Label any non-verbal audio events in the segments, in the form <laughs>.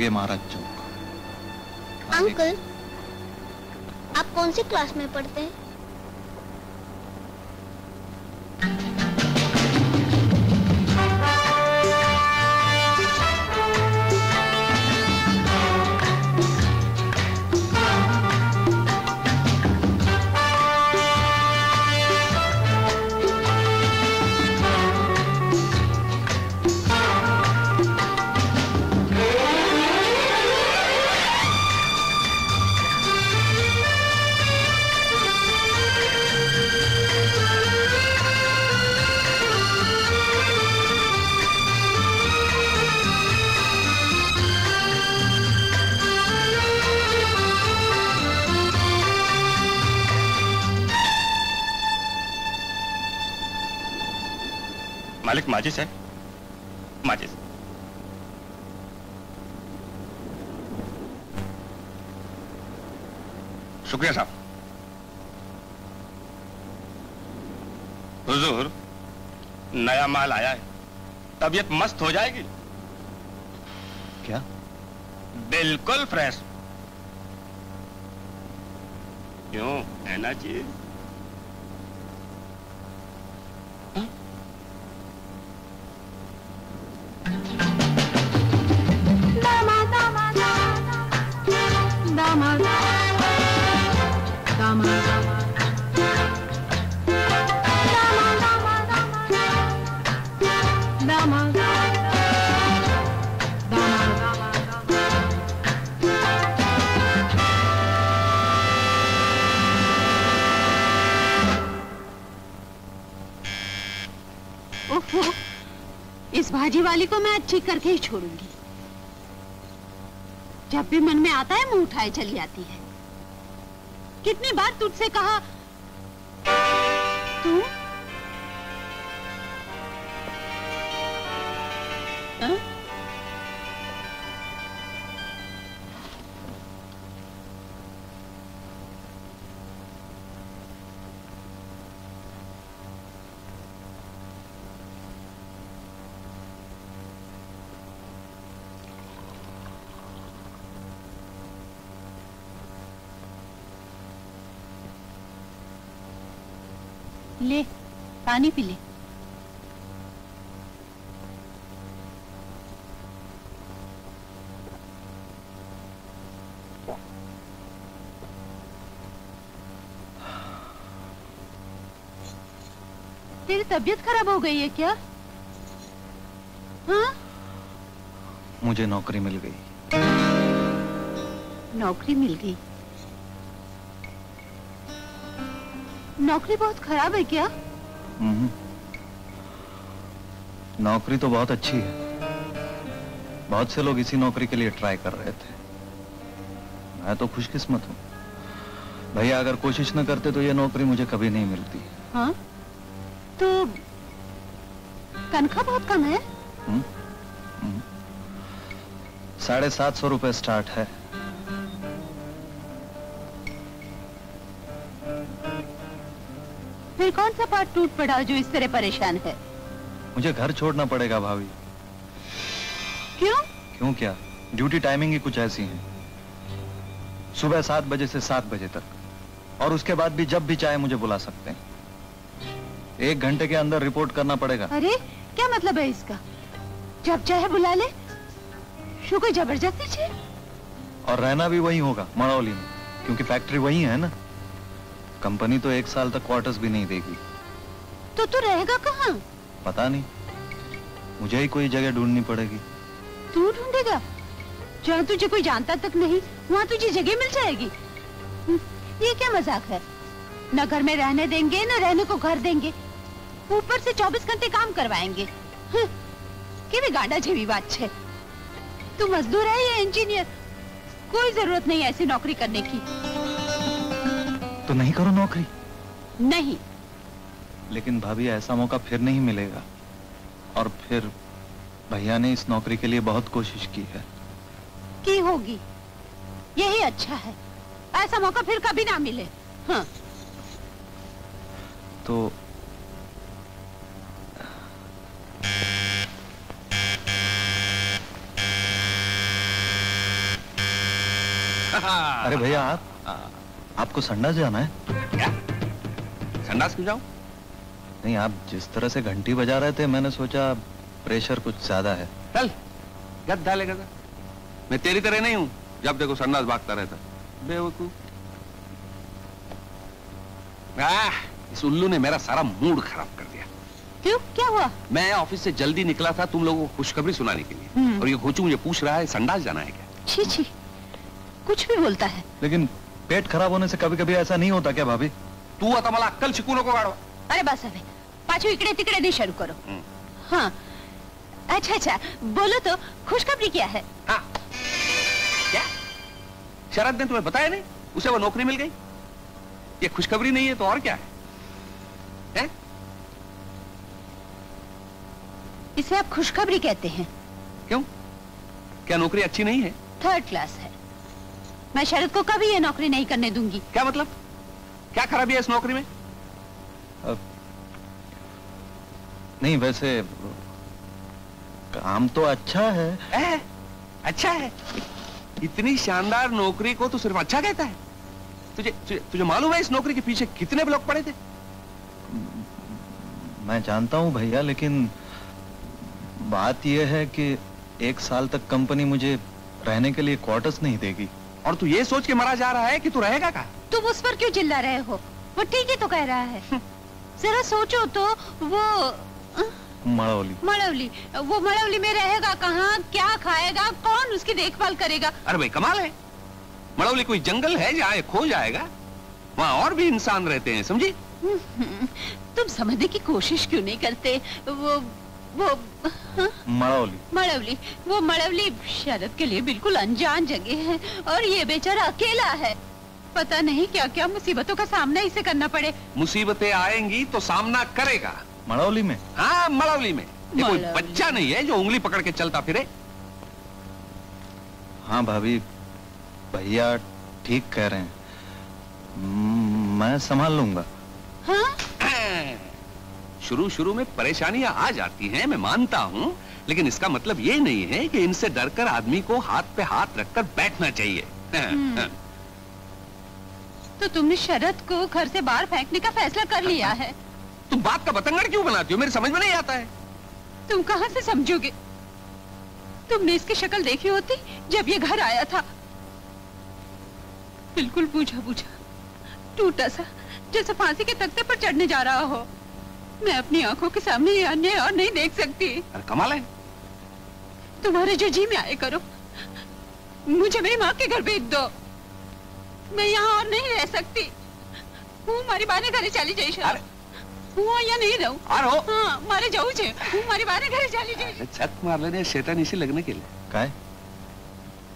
गाड़गे महाराज चौक। Uncle आप कौन सी class में पढ़ते हैं? मालिक माजिद है? माजिद शुक्रिया साहब। हुजूर नया माल आया है। तबीयत मस्त हो जाएगी। क्या? बिल्कुल फ्रेश। क्यों? है ना चीज़? वाली को मैं अच्छी करके ही छोड़ूँगी। जब भी मन में आता है, मुँह उठाए चली आती है। कितनी बार तुझसे कहा, तू? हाँ? ले पानी पी ले। तेरी तबीयत खराब हो गई है क्या? हाँ? मुझे नौकरी मिल गई। नौकरी मिल गई? नौकरी बहुत खराब है क्या? हम्म। नौकरी तो बहुत अच्छी है। बहुत से लोग इसी नौकरी के लिए ट्राई कर रहे थे। मैं तो खुशकिस्मत हूँ। भैया अगर कोशिश न करते तो ये नौकरी मुझे कभी नहीं मिलती। हाँ? तो तनख्वाह बहुत कम है? हम्म? हम्म। साढ़े सात सौ रुपए स्टार्ट है। टूट पड़ा जो इस तरह परेशान है। मुझे घर छोड़ना पड़ेगा भाभी। क्यों? क्यों क्या? ड्यूटी टाइमिंग ही कुछ ऐसी है। सुबह सात बजे से सात बजे तक। और उसके बाद भी जब भी चाहे मुझे बुला सकते हैं। एक घंटे के अंदर रिपोर्ट करना पड़ेगा। अरे क्या मतलब है इसका? जब चाहे बुला ले। कोई ज़बरदस्ती छे? और रहना भी वही होगा मड़ौली में। क्योंकि फैक्ट्री वही है ना। कंपनी तो एक साल तक क्वार्टर्स भी नहीं देगी। तो तू रहेगा कहाँ? पता नहीं। मुझे ही कोई जगह ढूंढनी पड़ेगी। तू ढूंढेगा? जहाँ तुझे कोई जानता तक नहीं वहाँ तुझे जगह मिल जाएगी। हम्म, ये क्या मज़ाक है? न घर में रहने देंगे न रहने को घर देंगे। ऊपर से 24 घंटे काम करवाएँगे। हम्म, केवी गांडा जेवी बात छे तू मजदूर है या इंजीनियर? कोई ज़रूरत नहीं ऐसी नौकरी करने की। तो नहीं करो नौकरी। नहीं। लेकिन भाभी ऐसा मौका फिर नहीं मिलेगा। और फिर भैया ने इस नौकरी के लिए बहुत कोशिश की है। की होगी? यही अच्छा है। ऐसा मौका फिर कभी ना मिले। हाँ। तो अरे भैया आप? आपको संडा जाना है? क्या? संडास क्यों जाऊँ? नहीं आप जिस तरह से घंटी बजा रहे थे मैंने सोचा प्रेशर कुछ ज़्यादा है। चल गद डालेगा था मैं तेरी तरह नहीं हूँ जब देखो संडास भागता रहता। बेवकूफ़। इस उल्लू ने मेरा सारा मूड खराब कर दिया। क्यों? क्या हुआ? मैं ऑफ़िस से जल्दी निकला था तुम लोगों को खुशखबरी सुनाने के लिए। हम्म। और ये घोचू मुझे पूछ रहा है संडास जाना है क्या? छी छी। कुछ भी बोलता है। लेकिन पेट खराब होने से कभी कभी ऐसा नहीं होता क्या भाभी? तू आता मला अक्कल शिकू नको गाडवा। अरे बस हवे पाछू इकडे तिकडे नहीं शुरू करो। हाँ. अच्छा अच्छा. बोलो तो खुशखबरी क्या है? हाँ. क्या? शरद ने तुम्हें बताया नहीं? उसे वो नौकरी मिल गई? ये खुशखबरी नहीं है तो और क्या है? हैं? इसे आप खुशखबरी कहते हैं। क्यों? क्या नौकरी अच्छी नहीं है? थर्ड क्लास है। मैं शरद को कभी ये नौकरी नहीं करने दूँगी। क्या मतलब? क्या खराबी है इस नौकरी में अब नहीं वैसे काम तो अच्छा है। ए, अच्छा है? इतनी शानदार नौकरी को तू सिर्फ़ अच्छा कहता है। तुझे तुझे, तुझे मालूम है इस नौकरी के पीछे कितने ब्लॉक पड़े थे? मैं जानता हूँ भैया लेकिन बात यह है कि एक साल तक कंपनी मुझे रहने के लिए क्वार्टर्स नहीं देगी। और तू ये सोच के मरा जा रहा है कि तू रहेगा का तुम उस पर क्यों चिल्ला रहे हो? वो ठीक ही तो कह रहा है। जरा सोचो तो वो अह, मड़ौली। वो मड़वली में रहेगा कहाँ? क्या खाएगा? कौन उसकी देखभाल करेगा? अरे भाई कमाल है। मड़ौली कोई जंगल है जहाँ खो जाएगा? वहाँ और भी इंसान रहते हैं समझी? तुम समझने की कोशिश क्यों नहीं करते? वो वो हाँ? मड़ौली। वो मड़वली शरद के लिए बिल्कुल अनजान जगह है और ये बेचारा अकेला है। पता नहीं क्या क्या मुसीबतों का सामना इसे करना पड़े। मुसीबतें आएँगी तो सामना करेगा। मड़ौली में? हाँ मड़ौली में। ये कोई बच्चा नहीं है जो उंगली पकड़ के चलता फिरे। हाँ भाभी भैया ठीक कह रहे हैं। मैं संभाल लूँगा। हाँ? <clears throat> शुरू शुरू में परेशानियाँ आ जाती हैं मैं मानता हूँ लेकिन इसका मतलब ये नहीं है कि इनसे डरकर आदमी को हाथ पे हाथ रखकर बैठना चाहिए। हम्म। <clears throat> तो तुमने शरद को घर से बाहर फेंकने का फैसला कर लिया है। तुम बात का बतंगड़ क्यों बनाती हो? मेरे समझ में नहीं आता है। तुम कहाँ से समझोगे? तुमने इसकी शक्ल देखी होती जब ये घर आया था। बिल्कुल पूछा पूछा टूटा सा जैसे फांसी के तख्ते पर चढ़ने जा रहा हो। मैं अपनी आँखों के सामने ये अन्याय और नहीं देख सकती। अरे कमाल है। तुम्हारे जो जी में आए करो। मुझे मेरी माँ के घर भेज दो। मैं यहाँ और नहीं रह सकती। हूँ हमारी बाने घरे चली जाइए હું અહીંયા નહીં રહું अरे हो હા મારે જવું છે હું મારી બાને ઘરે ચાલી જઈશ अरे छत मार लेने शेटन इसी लगने के लिए काय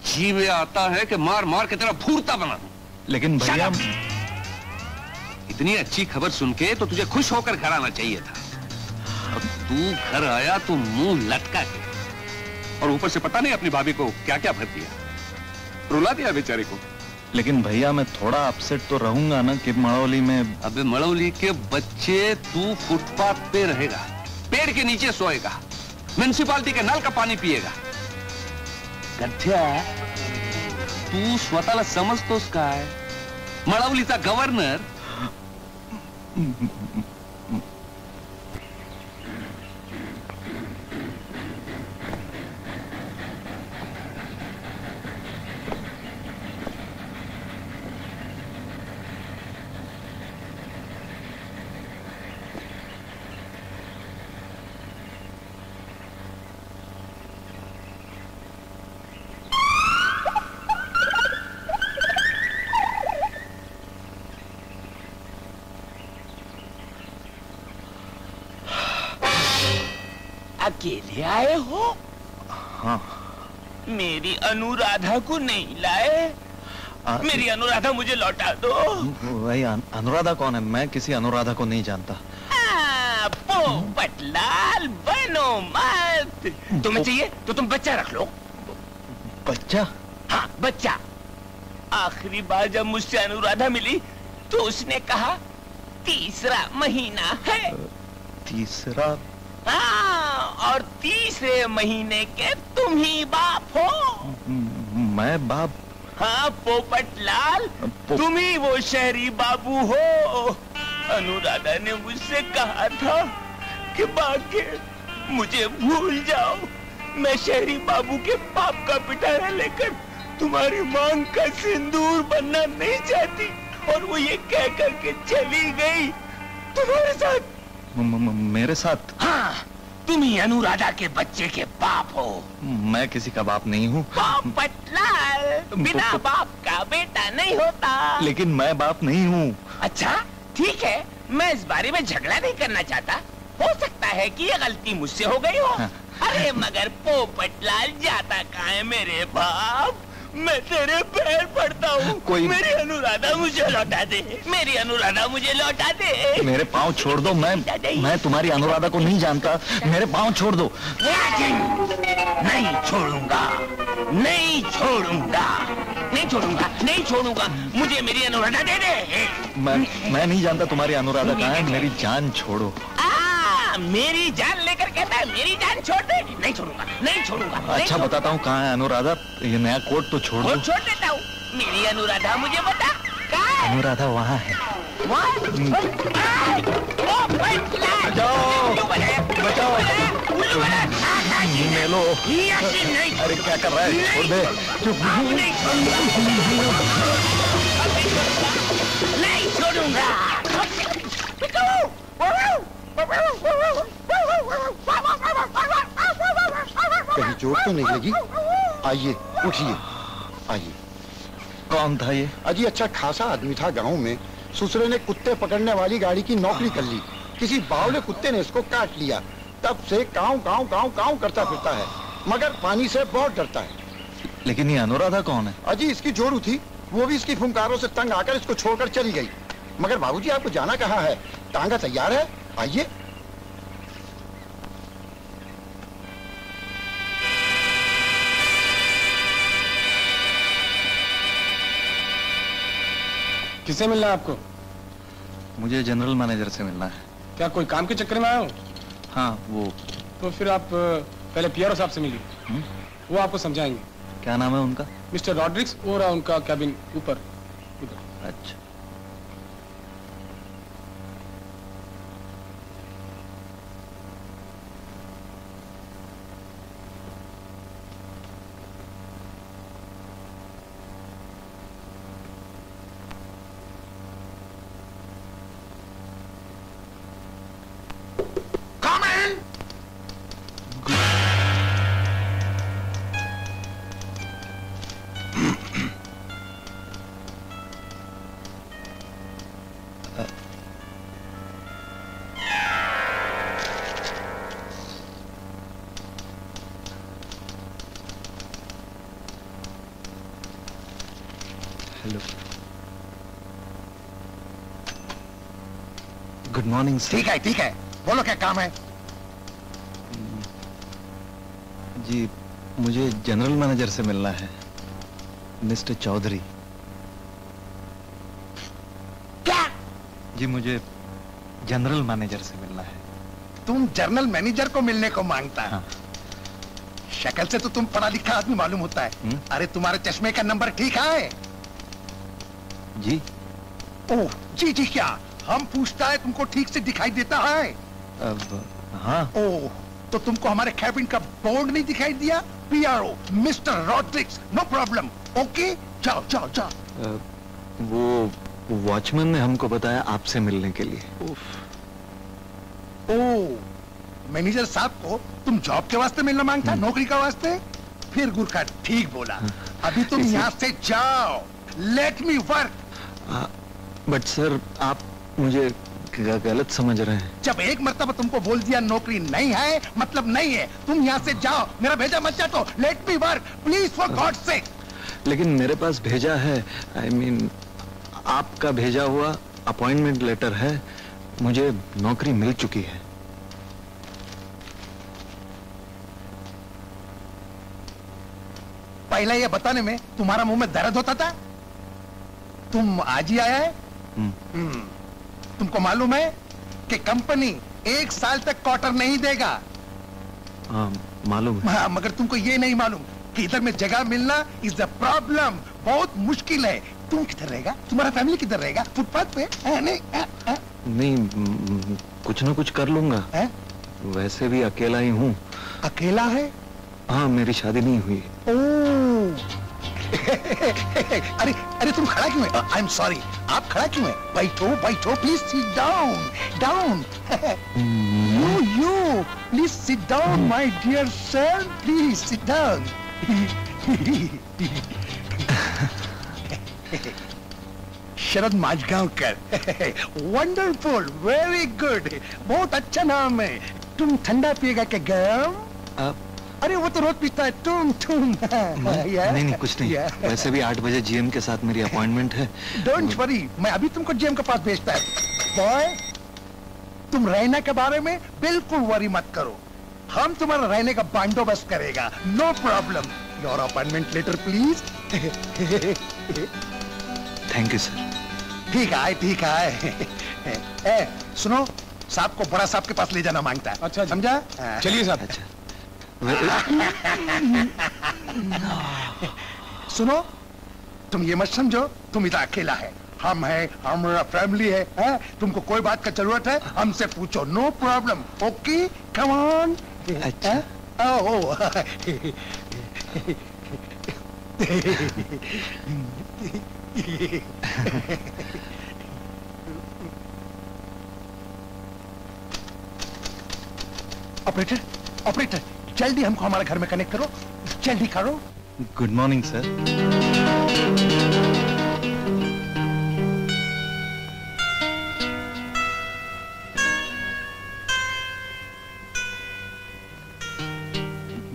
जी में आता है कि मार मार के तेरा भूरता बना दूं लेकिन भैया Shut up! इतनी अच्छी खबर सुन के तो तुझे खुश होकर घर आना चाहिए था अब तू घर आया तो मुंह लटका के और ऊपर से पता नहीं अपनी भाभी को क्या क्या भर दिया रुला दिया बेचारे को लेकिन भैया मैं थोड़ा अपसेट तो रहूँगा ना कि मड़ौली में अबे मड़ौली के बच्चे तू फुटपाथ पे रहेगा पेड़ के नीचे सोएगा म्युनिसपालिटी के नल का पानी पिएगा। गठ्या तू स्वतःला समजतोस काय? का गव्हर्नर <laughs> हो? हाँ। मेरी अनुराधा को नहीं लाए। आ, मेरी अनुराधा मुझे लौटा दो। वही अनु- अनुराधा कौन है? मैं किसी अनुराधा को नहीं जानता। आ, पोपटलाल बनो मत। तुम्हें चाहिए तो तुम बच्चा रख लो। बच्चा? हाँ बच्चा। आखिरी बार जब मुझसे अनुराधा मिली तो उसने कहा तीसरा महीना है। तीसरा हाँ और तीसरे महीने के तुम ही बाप हो। मैं बाप? हाँ पोपटलाल पो- तुम ही वो शहरी बाबू हो। अनुराधा ने मुझसे कहा था कि बाके मुझे भूल जाओ। मैं शहरी बाबू के पाप का पिटारा लेकर तुम्हारी मांग का सिंदूर बनना नहीं चाहती। और वो ये कह करके चली गई। तुम्हारे साथ मेरे साथ। हाँ तुम ही अनुराधा के बच्चे के बाप हो। मैं किसी का बाप नहीं हूँ। बिना बाप का बेटा नहीं होता। लेकिन मैं बाप नहीं हूँ। अच्छा ठीक है मैं इस बारे में झगड़ा नहीं करना चाहता। हो सकता है कि ये गलती मुझसे हो गई हो। हाँ। अरे मगर पोपटलाल जाता कहाँ है मेरे बाप? मैं तेरे पैर पड़ता हूँ। कोई- मेरी अनुराधा मुझे लौटा दे। मेरी अनुराधा मुझे लौटा दे। मेरे पाँव छोड़ दो मैं मैं तुम्हारी अनुराधा को नहीं जानता। मेरे पाँव छोड़ दो। नहीं छोड़ूँगा। नहीं छोड़ूँगा। नहीं छोड़ूँगा। नहीं छोड़ूँगा। मुझे मेरी अनुराधा दे दे। मैं मैं नहीं जानता तुम्हारी अनुराधा कहाँ है। मेरी जान छोड़ो। मेरी जान लेकर कहता है मेरी जान छोड़ दे। नहीं छोड़ूँगा नहीं छोड़ूँगा नहीं अच्छा छोड़ूँगा। बताता हूँ कहाँ है अनुराधा। ये नया कोट तो छोड़ दो। छोड़ देता हूँ। मेरी अनुराधा मुझे बता कहाँ अनुराधा वहाँ है। ले नहीं। अरे क्या कर रहा है? छोड़ दे। नहीं छोड़ूँगा। <laughs> कहीं चोट तो नहीं लगी? आइए उठिए। आइए। कौन था ये? अजी अच्छा खासा आदमी था गाँव में। ससुरे ने कुत्ते पकड़ने वाली गाड़ी की नौकरी कर ली। किसी बावले कुत्ते ने इसको काट लिया। तब से काव काव काव काव करता फिरता है। मगर पानी से बहुत डरता है। लेकिन ये अनुराधा कौन है? अजी इसकी जोड़ू थी। वो भी इसकी फुंकारों से तंग आकर इसको छोड़कर चली गई। मगर बाबूजी आपको जाना कहाँ है? टांगा तैयार है? आइए। किससे मिलना है आपको? मुझे जनरल मैनेजर से मिलना है। क्या कोई काम के चक्कर में आए हो? हाँ वो। तो फिर आप पहले पियरो साहब से मिलिए? वो आपको समझाएँगे। क्या नाम है उनका? मिस्टर रॉड्रिक्स और उनका कैबिन ऊपर। अच्छा। गुड मॉर्निंग ठीक है ठीक है। बोलो क्या काम है? जी मुझे जनरल मैनेजर से मिलना है मिस्टर चौधरी क्या? जी मुझे जनरल मैनेजर से मिलना है। तुम जनरल मैनेजर को मिलने को माँगता है। हाँ। शक्ल से तो तुम पढ़ा लिखा आदमी मालूम होता है। हम्म। अरे तुम्हारे चश्मे का नंबर ठीक है? जी। ओह जी जी क्या? हम पूछता है तुमको ठीक से दिखाई देता है। अब हाँ। ओह तो तुमको हमारे कैबिन का बोर्ड नहीं दिखाई दिया? PRO mister Rodrigues no problem. Okay? जाओ जाओ जाओ। वो वॉचमैन ने हमको बताया आपसे मिलने के लिए। ओह। मैनेजर साहब को तुम जॉब के वास्ते मिलना माँगता है नौकरी का वास्ते? फिर गुरखा ठीक बोला। अभी तुम यहाँ से जाओ। Let me work but sir आप मुझे गलत समझ रहे हैं। जब एक मरतबा तुमको बोल दिया नौकरी नहीं है मतलब नहीं है तुम यहाँ से जाओ मेरा भेजा मत तो let me work please for God से लेकिन मेरे पास भेजा है आई I मीन mean, आपका भेजा हुआ अपॉइंटमेंट लेटर है मुझे नौकरी मिल चुकी है। पहला ये बताने में तुम्हारा मुँह में दर्द होता था? तुम आज ही आया है? हम्म, हम्म, तुमको मालूम है कि कंपनी एक साल तक क्वार्टर नहीं देगा? हाँ, मालूम है। हाँ, मगर तुमको ये नहीं मालूम कि इधर में जगह मिलना इज़ द प्रॉब्लम बहुत मुश्किल है। तुम किधर रहेगा? तुम्हारा फैमिली किधर रहेगा? फुटपाथ पे है, नहीं? है, है, नहीं कुछ ना कुछ कर लूँगा। है? वैसे भी अकेला ही हूँ। अकेला है? हाँ मेरी शादी नहीं हुई। ओ <laughs> अरे अरे, तुम खड़ा क्यों है? आई एम सॉरी आप खड़ा क्यों है? बैठो बैठो please sit down down you you please sit down my dear sir please sit down Sharad Majgaonkar. Wonderful very good बहुत अच्छा नाम है. तुम ठंडा पिएगा क्या, गर्म? आप अरे वो तो रोज पीता है। तुम तुम <laughs> नहीं नहीं कुछ नहीं। <laughs> वैसे भी आठ बजे जीएम के साथ मेरी अपॉइंटमेंट है। डोंट वरी मैं अभी तुमको जेम के पास भेजता है। बॉय तुम रहने के बारे में बिल्कुल वरी मत करो। हम तुम्हारा रहने का बंदोबस्त करेगा। No problem your appointment letter please thank you sir ठीक है ठीक है। <laughs> ए, सुनो साहब को बड़ा साहब के पास ले जाना माँगता है। अच्छा समझा? चलिए साहब। अच्छा। सुनो तुम ये मत समझो तुम इधर अकेला है। हम है हमारा फैमिली है, है? तुमको कोई बात का ज़रूरत है? हमसे पूछो no problem okay come on अच्छा। ओह ऑपरेटर ऑपरेटर जल्दी हमको हमारे घर में कनेक्ट करो। जल्दी करो। गुड मॉर्निंग सर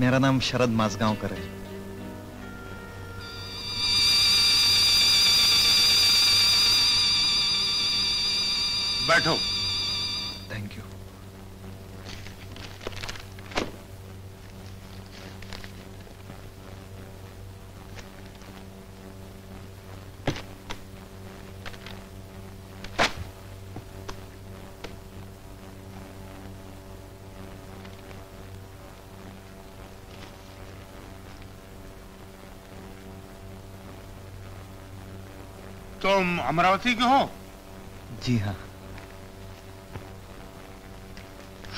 मेरा नाम शरद माजगांवकर है। बैठो। अमरावती के हो? जी हाँ।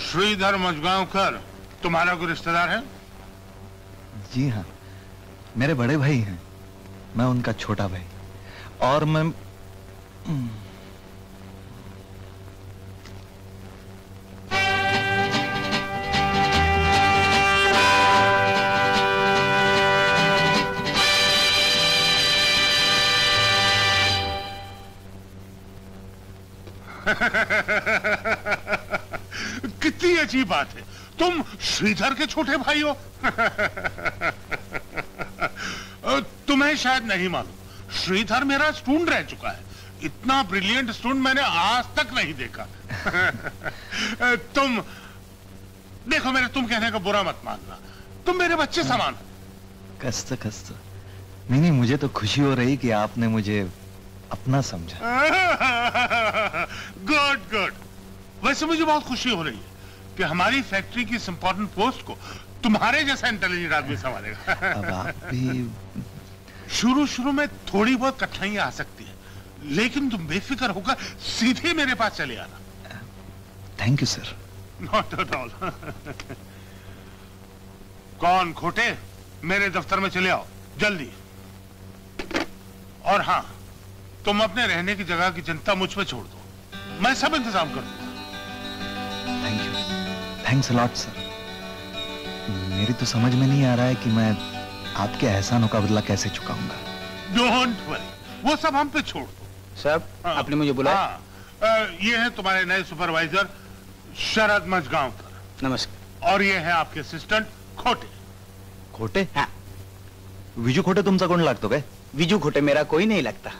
श्रीधर मजगांवकर तुम्हारा कोई रिश्तेदार है? जी हाँ मेरे बड़े भाई हैं। मैं उनका छोटा भाई। और मैं <laughs> कितनी अजीब बात है। तुम श्रीधर के छोटे भाई हो। <laughs> तुम्हें शायद नहीं मालूम, श्रीधर मेरा स्टूडेंट रह चुका है। इतना ब्रिलियंट स्टूडेंट मैंने आज तक नहीं देखा। <laughs> तुम, देखो मेरे, तुम कहने का बुरा मत मानना। तुम मेरे बच्चे समान। कस्त कस्त नहीं नहीं मुझे तो खुशी हो रही कि आपने मुझे अपना समझा। <laughs> गुड गुड वैसे मुझे बहुत खुशी हो रही है कि हमारी फैक्ट्री की इस इंपॉर्टेंट पोस्ट को तुम्हारे जैसा इंटेलिजेंट आदमी संभालेगा। <laughs> अब आप भी शुरू शुरू में थोड़ी बहुत कठिनाइयाँ आ सकती है लेकिन तुम बेफिक्र होकर सीधे मेरे पास चले आना। Thank you sir not at all कौन खोटे? मेरे दफ्तर में चले आओ जल्दी। और हाँ तुम अपने रहने की जगह की चिंता मुझ पर छोड़ दो। मैं सब इंतज़ाम कर दूँगा। Thank you thanks lot sir मेरी तो समझ में नहीं आ रहा है कि मैं आपके एहसानों का बदला कैसे चुकाऊँगा। डोंट वरी वो सब हम पे छोड़ दो। साहब हाँ। आपने मुझे बुलाया? हाँ, ये है तुम्हारे नए सुपरवाइजर शरद मजगांवकर नमस्कार। और ये है आपके असिस्टेंट खोटे। खोटे? हाँ। विजू खोटे तुमचा कोण लागतो काय विजू खोटे मेरा कोई नहीं लगता।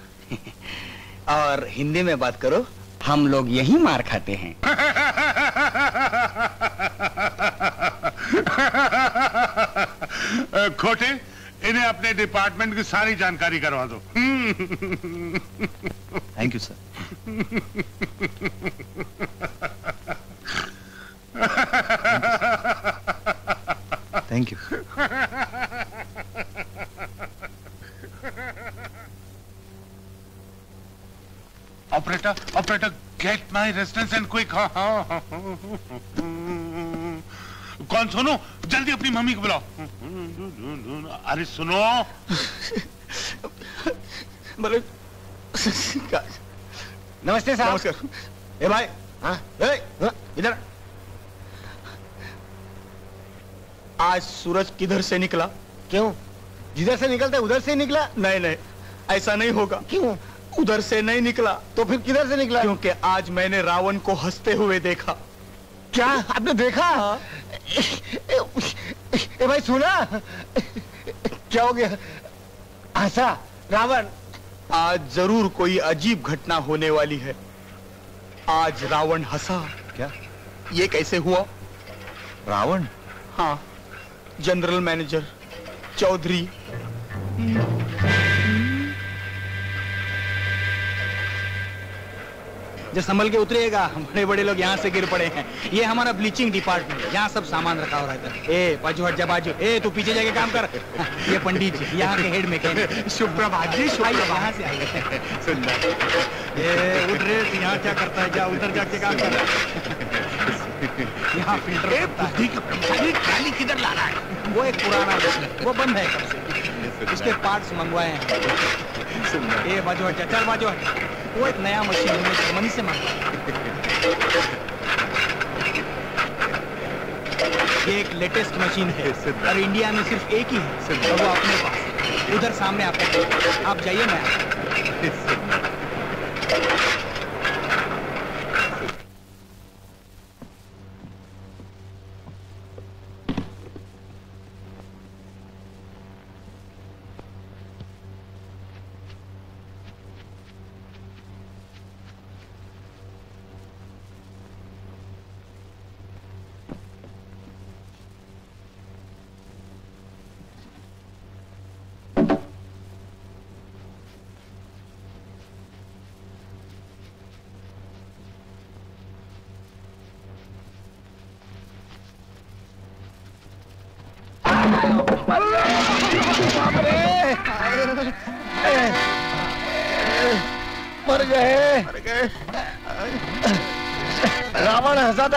और हिंदी में बात करो हम लोग यही मार खाते हैं। <laughs> खोटे इन्हें अपने डिपार्टमेंट की सारी जानकारी करवा दो। Thank you sir thank operator get my residence and quick कौन सुनो? जल्दी अपनी मम्मी को बुलाओ। अरे सुनो। बोलो नमस्ते साहब। नमस्कार। ए भाई हाँ हाँ, इधर। आज सूरज किधर से निकला? क्यों? जिधर से निकलता है उधर से निकला? नहीं नहीं ऐसा नहीं होगा। क्यों? उधर से नहीं निकला। तो फिर किधर से निकला? क्योंकि आज मैंने रावण को हँसते हुए देखा। क्या? आपने देखा? ए, ए भाई सुना? क्या हो गया? हंसा? रावण? आज ज़रूर कोई अजीब घटना होने वाली है। आज रावण हंसा। क्या? ये कैसे हुआ? रावण? हाँ जनरल मैनेजर चौधरी। जो संभल के उतरेगा बड़े बड़े लोग यहाँ से गिर पड़े हैं। ये हमारा ब्लीचिंग डिपार्टमेंट है यहाँ सब सामान रखा हो रहता है। ए बाजू हट जा बाजू। ए तू पीछे जाके काम कर। ये पंडित जी यहाँ के हेड मैकेनिक शुभ प्रभात जी शुभ यहाँ से आइए। ए उठ रे यहाँ क्या करता है? जा उधर जाके काम कर। यहाँ फ़िल्टर बुद्धि का किधर ला रहा है? वो एक पुराना वो बंद है उसके पार्ट्स मंगवाए हैं? ये बाजू है चचर चल बाजू है वो एक नया मशीन हमने जर्मनी से मंगवाया ये एक लेटेस्ट मशीन है और इंडिया में सिर्फ़ एक ही है और वो अपने पास उधर सामने आपको आप जाइए मैं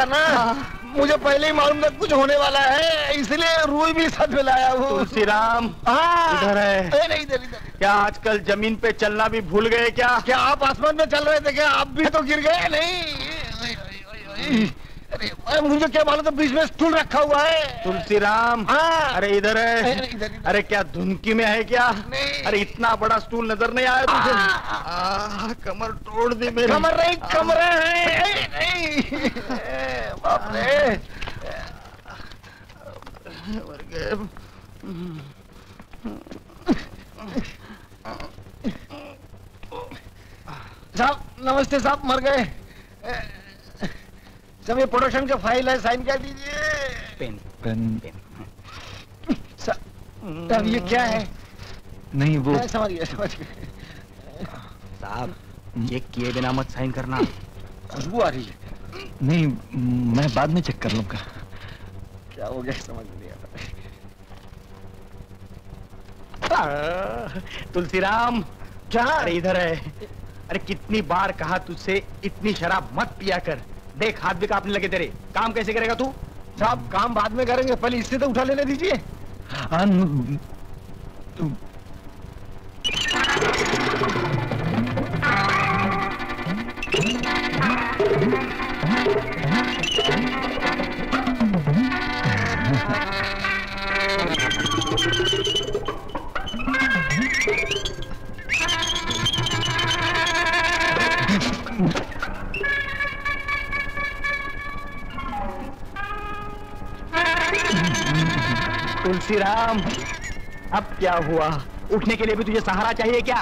था ना मुझे पहले ही मालूम था कुछ होने वाला है इसलिए रूई भी साथ में लाया हूँ। तुलसी राम हाँ। इधर है। नहीं इधर इधर। क्या आजकल ज़मीन पे चलना भी भूल गए क्या? क्या आप आसमान में चल रहे थे क्या? आप भी तो गिर गए नहीं। अरे मुझे क्या मालूम था बीच में स्टूल रखा हुआ है? तुलसी राम हाँ। अरे इधर है। अरे, इधर, इधर। अरे क्या धुनकी में है क्या? नहीं। अरे इतना बड़ा स्टूल नज़र नहीं आया तुझे? आ, आ, कमर तोड़ दी मेरी। कमर नहीं कमरे हैं। बाप रे। साहब नमस्ते साहब मर गए। सब ये प्रोडक्शन का फ़ाइल है साइन कर दीजिए। पेन पेन पेन साहब ये क्या है? नहीं वो समझ गया समझ गया। साहब चेक किए बिना मत साइन करना। खुशबू आ रही है। नहीं मैं बाद में चेक कर लूँगा। क्या हो गया समझ नहीं आ रहा। आ, तुलसीराम क्या अरे इधर है। अरे कितनी बार कहा तुझसे इतनी शराब मत पिया कर। देख, हाथ भी कांपने लगे तेरे। काम कैसे करेगा तू? साहब काम बाद में करेंगे पहले इससे तो उठा लेने दीजिए। क्या हुआ? उठने के लिए भी तुझे सहारा चाहिए क्या?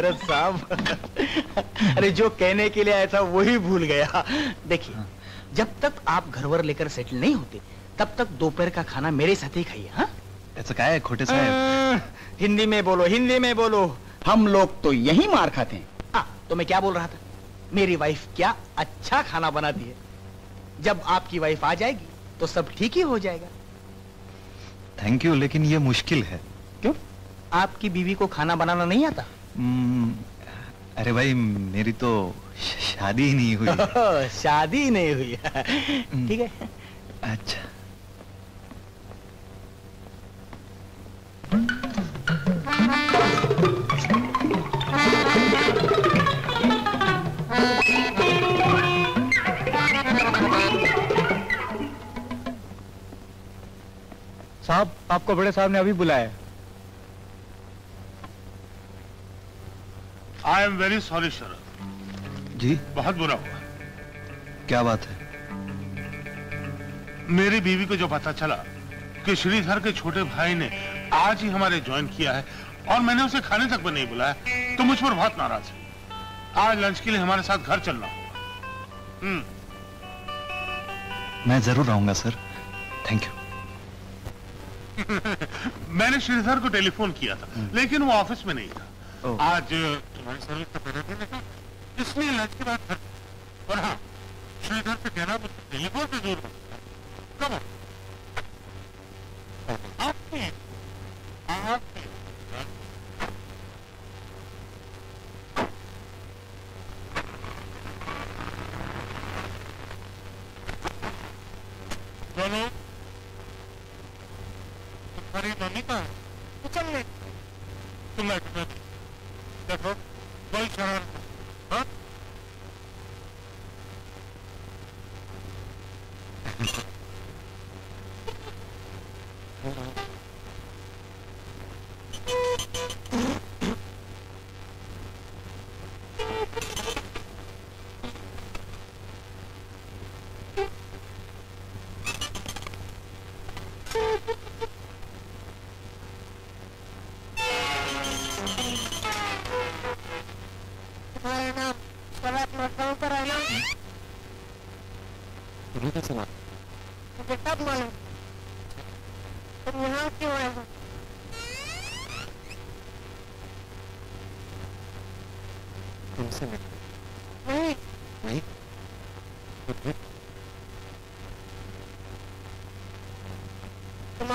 शरद साहब। अरे जो कहने के लिए आया था वही भूल गया। देखिए जब तक आप घर वर लेकर सेटल नहीं होते तब तक दोपहर का खाना मेरे साथ ही खाइए हाँ? त्याचं काय आहे, खोटे साहेब हिंदी में बोलो हिंदी में बोलो। हम लोग तो यही मार खाते हैं। आ, तो मैं क्या बोल रहा था? मेरी वाइफ क्या अच्छा खाना बनाती है? जब आपकी वाइफ आ जाएगी तो सब ठीक ही हो जाएगा। थैंक यू लेकिन ये मुश्किल है। क्यों? आपकी बीवी को खाना बनाना नहीं आता? अरे भाई मेरी तो शादी ही नहीं हुई। <laughs> शादी नहीं हुई। ठीक है। अच्छा। साहब आपको बड़े साहब ने अभी बुलाया I am very sorry Sharad ji? बहुत बुरा हुआ। क्या बात है? मेरी बीवी को जो पता चला कि श्रीधर के छोटे भाई ने आज ही हमारे ज्वाइन किया है और मैंने उसे खाने तक भी नहीं बुलाया तो मुझ पर बहुत नाराज़ है। आज लंच के लिए हमारे साथ घर चलना होगा। हम्म। मैं ज़रूर आऊँगा सर। थैंक यू <laughs> मैंने श्रीधर को टेलीफोन किया था लेकिन वो ऑफ़िस में नहीं था। आज तुम्हारी सर्विस पहले था इसलिए लंच के बाद घर और हाँ श्रीधर से कहना टेलीफोन पे दूर कब आपकी आपकी बोलो। तुम्हारी मम्मी कहाँ है? तुम बैठो बैठो। देखो। कोई शरारत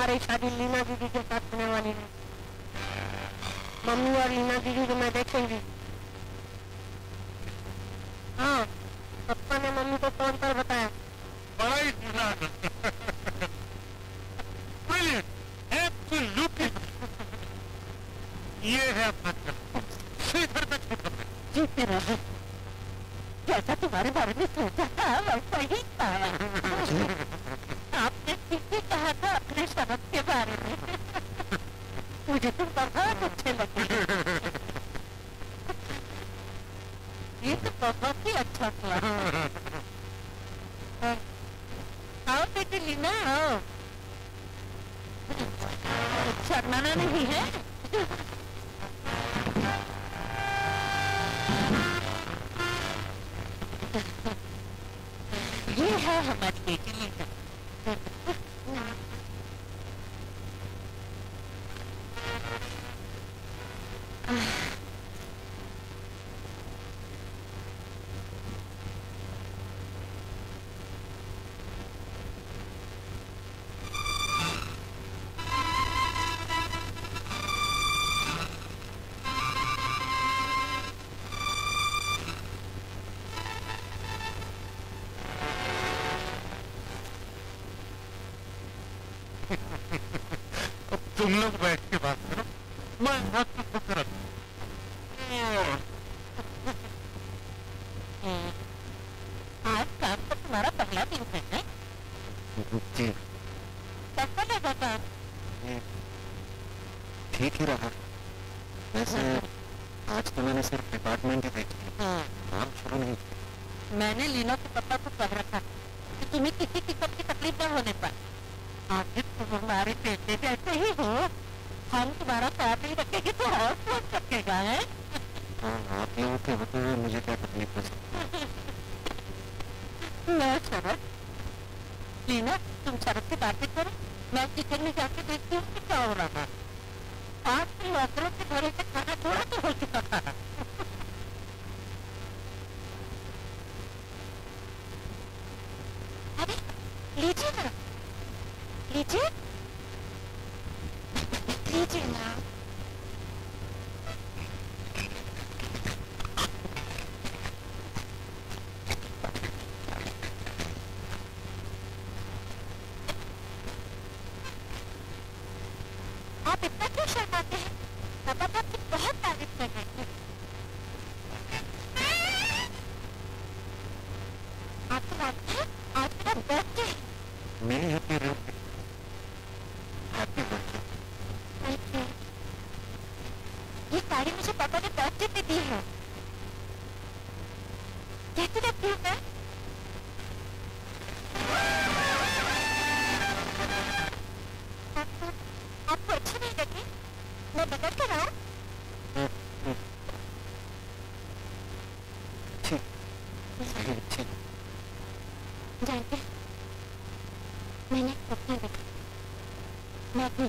तुम्हारी शादी लीना दीदी के साथ होने वाली है मम्मी और लीना दीदी को मैं देखेंगी हाँ पप्पा ने मम्मी को फ़ोन पर तुम लोग बैठ के बात करो। मैं यहाँ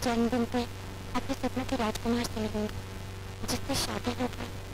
जन्मदिन पर अपने सपनों के राजकुमार से मिलूँगी जिससे शादी होगी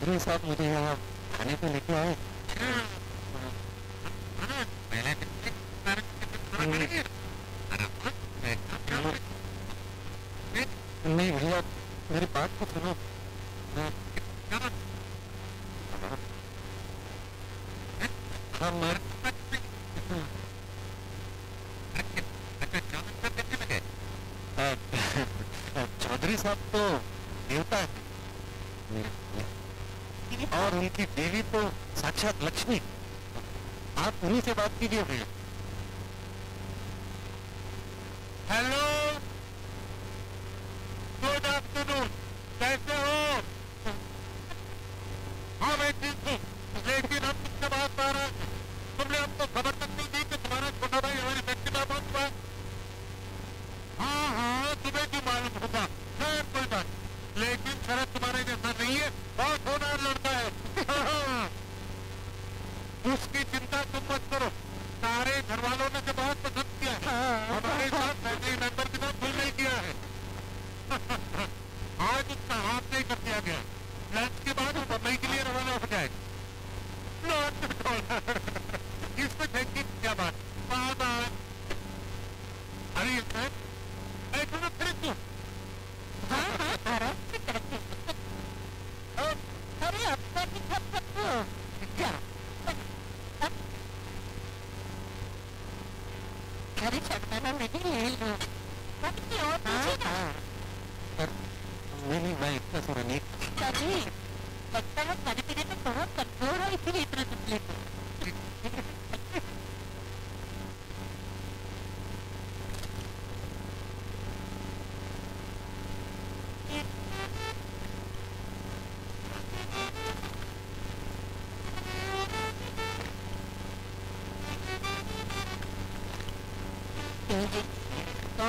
ये सब मुझे यहाँ खाने पे लेके आए। नहीं भैया, मेरी बात को सुनो। हाँ, हाँ, चौधरी साहब तो अच्छा लक्ष्मी आप उन्हीं से बात कीजिए भैया।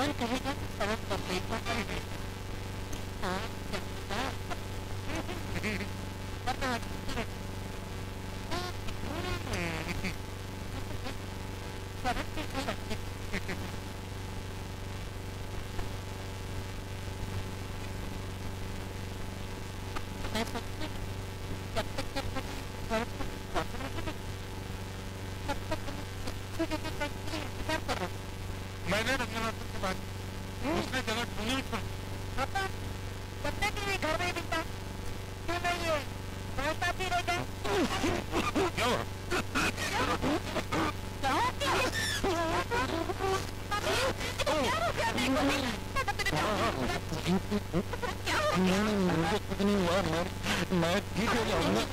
कौन कहेगा सड़क पर देखा करेगा हाँ चलता पता सड़क पे सड़क मैं सोचती हूँ, जब तक जब तक सड़क पर पहुँचना है, तब तक हम अच्छी जगह पर इंतज़ार कर रहे हैं। मैंने रंगनाथ से बात की। उसने जगह ढूंढी भी छोड़ पापा जब तक ये घर में बिता क्यों नहीं है रहता भी रहेगा क्यों मुझे कुछ नहीं हुआ मैं मैं ठीक हो जाऊँगा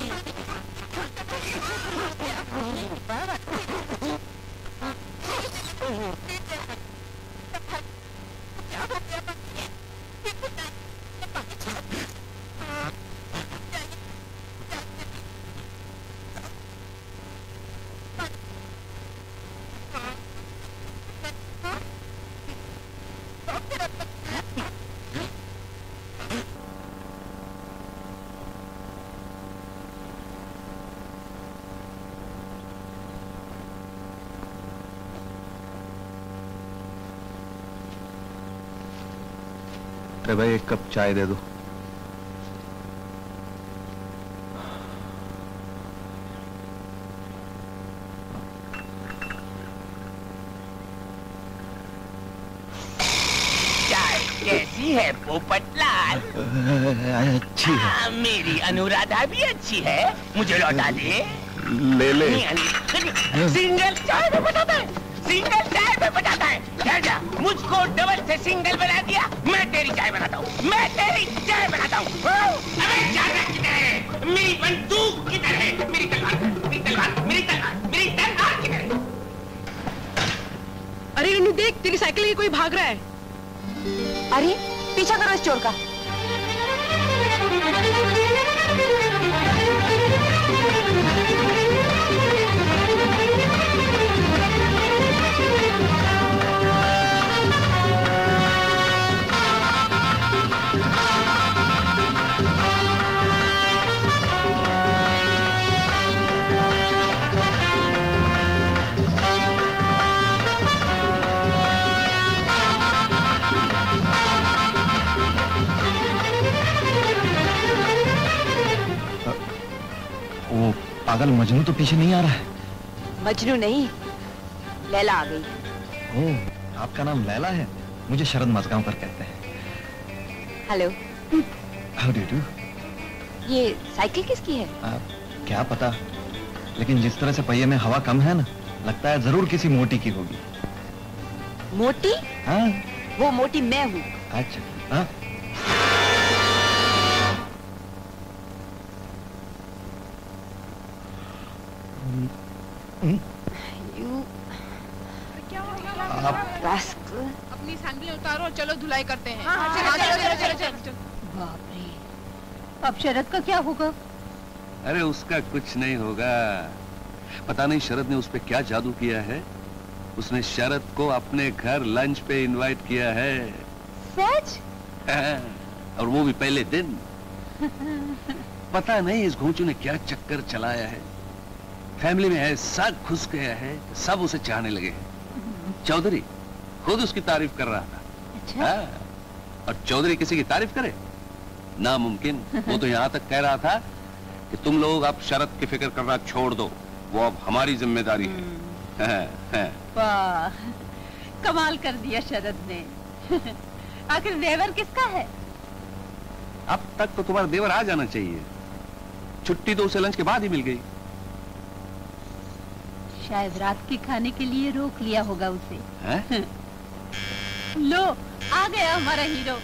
अरे भाई एक कप चाय दे दो। चाय कैसी है पोपटलाल <laughs> अच्छी है। हाँ, मेरी अनुराधा भी अच्छी है। मुझे लौटा दे ले ले। सिंगल चाय में बताता है सिंगल चाय में बताता है। जा जा मुझको डबल से सिंगल बना मैं तेरी चाय बनाता हूँ। अबे जाना किधर है। मेरी बंदूक किधर है। मेरी तलवार मेरी तलवार मेरी तलवार मेरी तलवार किधर है। अरे रेनू देख तेरी साइकिल के कोई भाग रहा है। अरे पीछा करो इस चोर का। पागल मजनू तो पीछे नहीं आ रहा है। मजनू नहीं लैला आ गई। ओ आपका नाम लैला है? मुझे शरद मजगांवकर कहते हैं। हेलो। हाउ डू डू ये साइकिल किसकी है? आ, क्या पता? लेकिन जिस तरह से पहिए में हवा कम है ना लगता है ज़रूर किसी मोटी की होगी। मोटी? हाँ। वो मोटी मैं हूँ। अच्छा। और करते हैं। हाँ, चलो चलो, चलो चलो, चलो चलो चलो। बाप रे। अब शरद का क्या होगा? अरे उसका कुछ नहीं होगा। पता नहीं शरद ने उस पे क्या जादू किया है। उसने शरद को अपने घर लंच पे इनवाइट किया है। सच? और वो भी पहले दिन। <laughs> पता नहीं इस घोंचू ने क्या चक्कर चलाया है। फैमिली में है सब घुस गया है सब उसे चाहने लगे हैं। चौधरी खुद उसकी तारीफ़ कर रहा था। अच्छा हाँ, और चौधरी किसी की तारीफ़ करे? नामुमकिन। वो तो यहाँ तक कह रहा था कि तुम लोग अब शरद की फ़िक्र करना छोड़ दो। वो अब हमारी ज़िम्मेदारी है। हाँ, हाँ। वाह। कमाल कर दिया शरद ने। आखिर देवर किसका है? अब तक तो तुम्हारा देवर आ जाना चाहिए। छुट्टी तो उसे लंच के बाद ही मिल गई। शायद रात के खाने के लिए रोक लिया होगा उसे। हैं? लो। आ गया हमारा हीरो?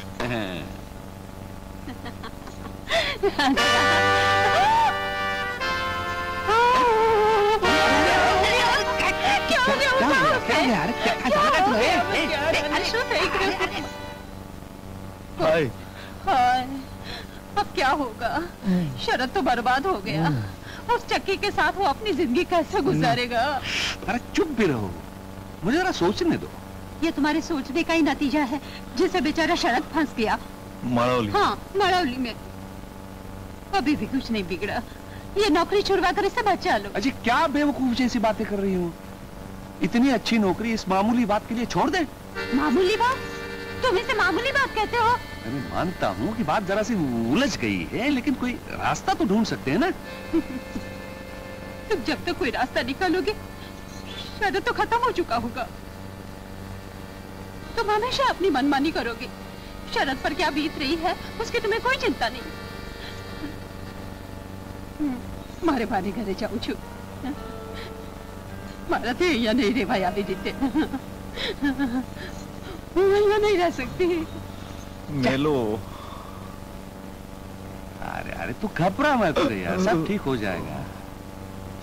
हाय। हाय अब क्या होगा? शरद तो बर्बाद हो गया। उस चक्की के साथ वो अपनी ज़िंदगी कैसे गुजारेगा? अरे चुप भी रहो। मुझे जरा सोचने दो। ये तुम्हारे सोचने का ही नतीजा है जिसे बेचारा शरद फंस गया। मड़ौली हाँ मड़ौली में। अभी भी कुछ नहीं बिगड़ा। ये नौकरी छुड़वा कर इसे बचा लो अजी क्या बेवकूफ़ जैसी बातें कर रही हो? इतनी अच्छी नौकरी इस मामूली बात के लिए छोड़ दे। मामूली बात? तुम इसे मामूली बात कहते हो? मैं मानता हूँ कि बात जरा सी उलझ गई है लेकिन कोई रास्ता तो ढूंढ सकते हैं ना? <laughs> तुम जब तक तो कोई रास्ता निकालोगे शायद तो खत्म हो चुका होगा। तुम हमेशा अपनी मनमानी करोगे। शरद पर क्या बीत रही है उसकी तुम्हें कोई चिंता नहीं। हम्म, मारे बारे घरे जाऊँ छू। मारा थे या नहीं रे भाई अभी जीते। मैं नहीं रह सकती। मेलो। अरे अरे तू घबरा मत रे यार सब ठीक हो जाएगा।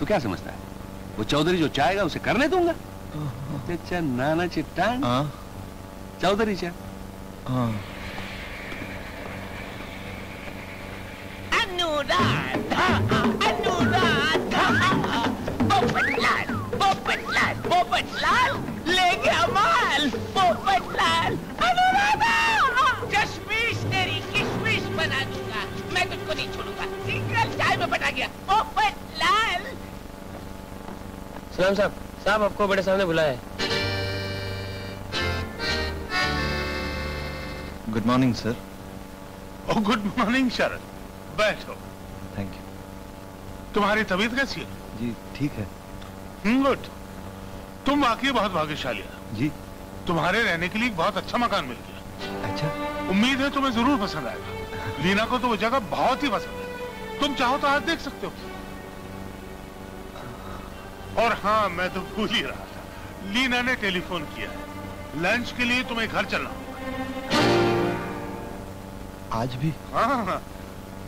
तू क्या समझता है? वो चौधरी जो चाहेगा उसे करने दूँगा। अच्छा नाना चिट्टान। चौधरी चा अनुराधा अनुराधा। पोपटलाल पोपटलाल पोपटलाल ले गया माल पोपटलाल। अनुराधा चश्मिश तेरी किशमिश बना दूँगा। मैं तुझको नहीं छोड़ूँगा। सिंगल चाय में बटा गया पोपटलाल। सलाम साहब साहब आपको बड़े सामने बुलाया है। Good morning sir oh good morning Sharad बैठो। थैंक यू तुम्हारी तबीयत कैसी है? जी ठीक है। गुड। तुम वाकई बहुत भाग्यशाली हो। जी। तुम्हारे रहने के लिए एक बहुत अच्छा मकान मिल गया। अच्छा। उम्मीद है तुम्हें ज़रूर पसंद आएगा। लीना को तो वो जगह बहुत ही पसंद है। तुम चाहो तो आज देख सकते हो। और हाँ मैं तो भूल ही रहा था। लीना ने टेलीफोन किया है। लंच के लिए तुम्हें घर चलना होगा। आज भी? हाँ हाँ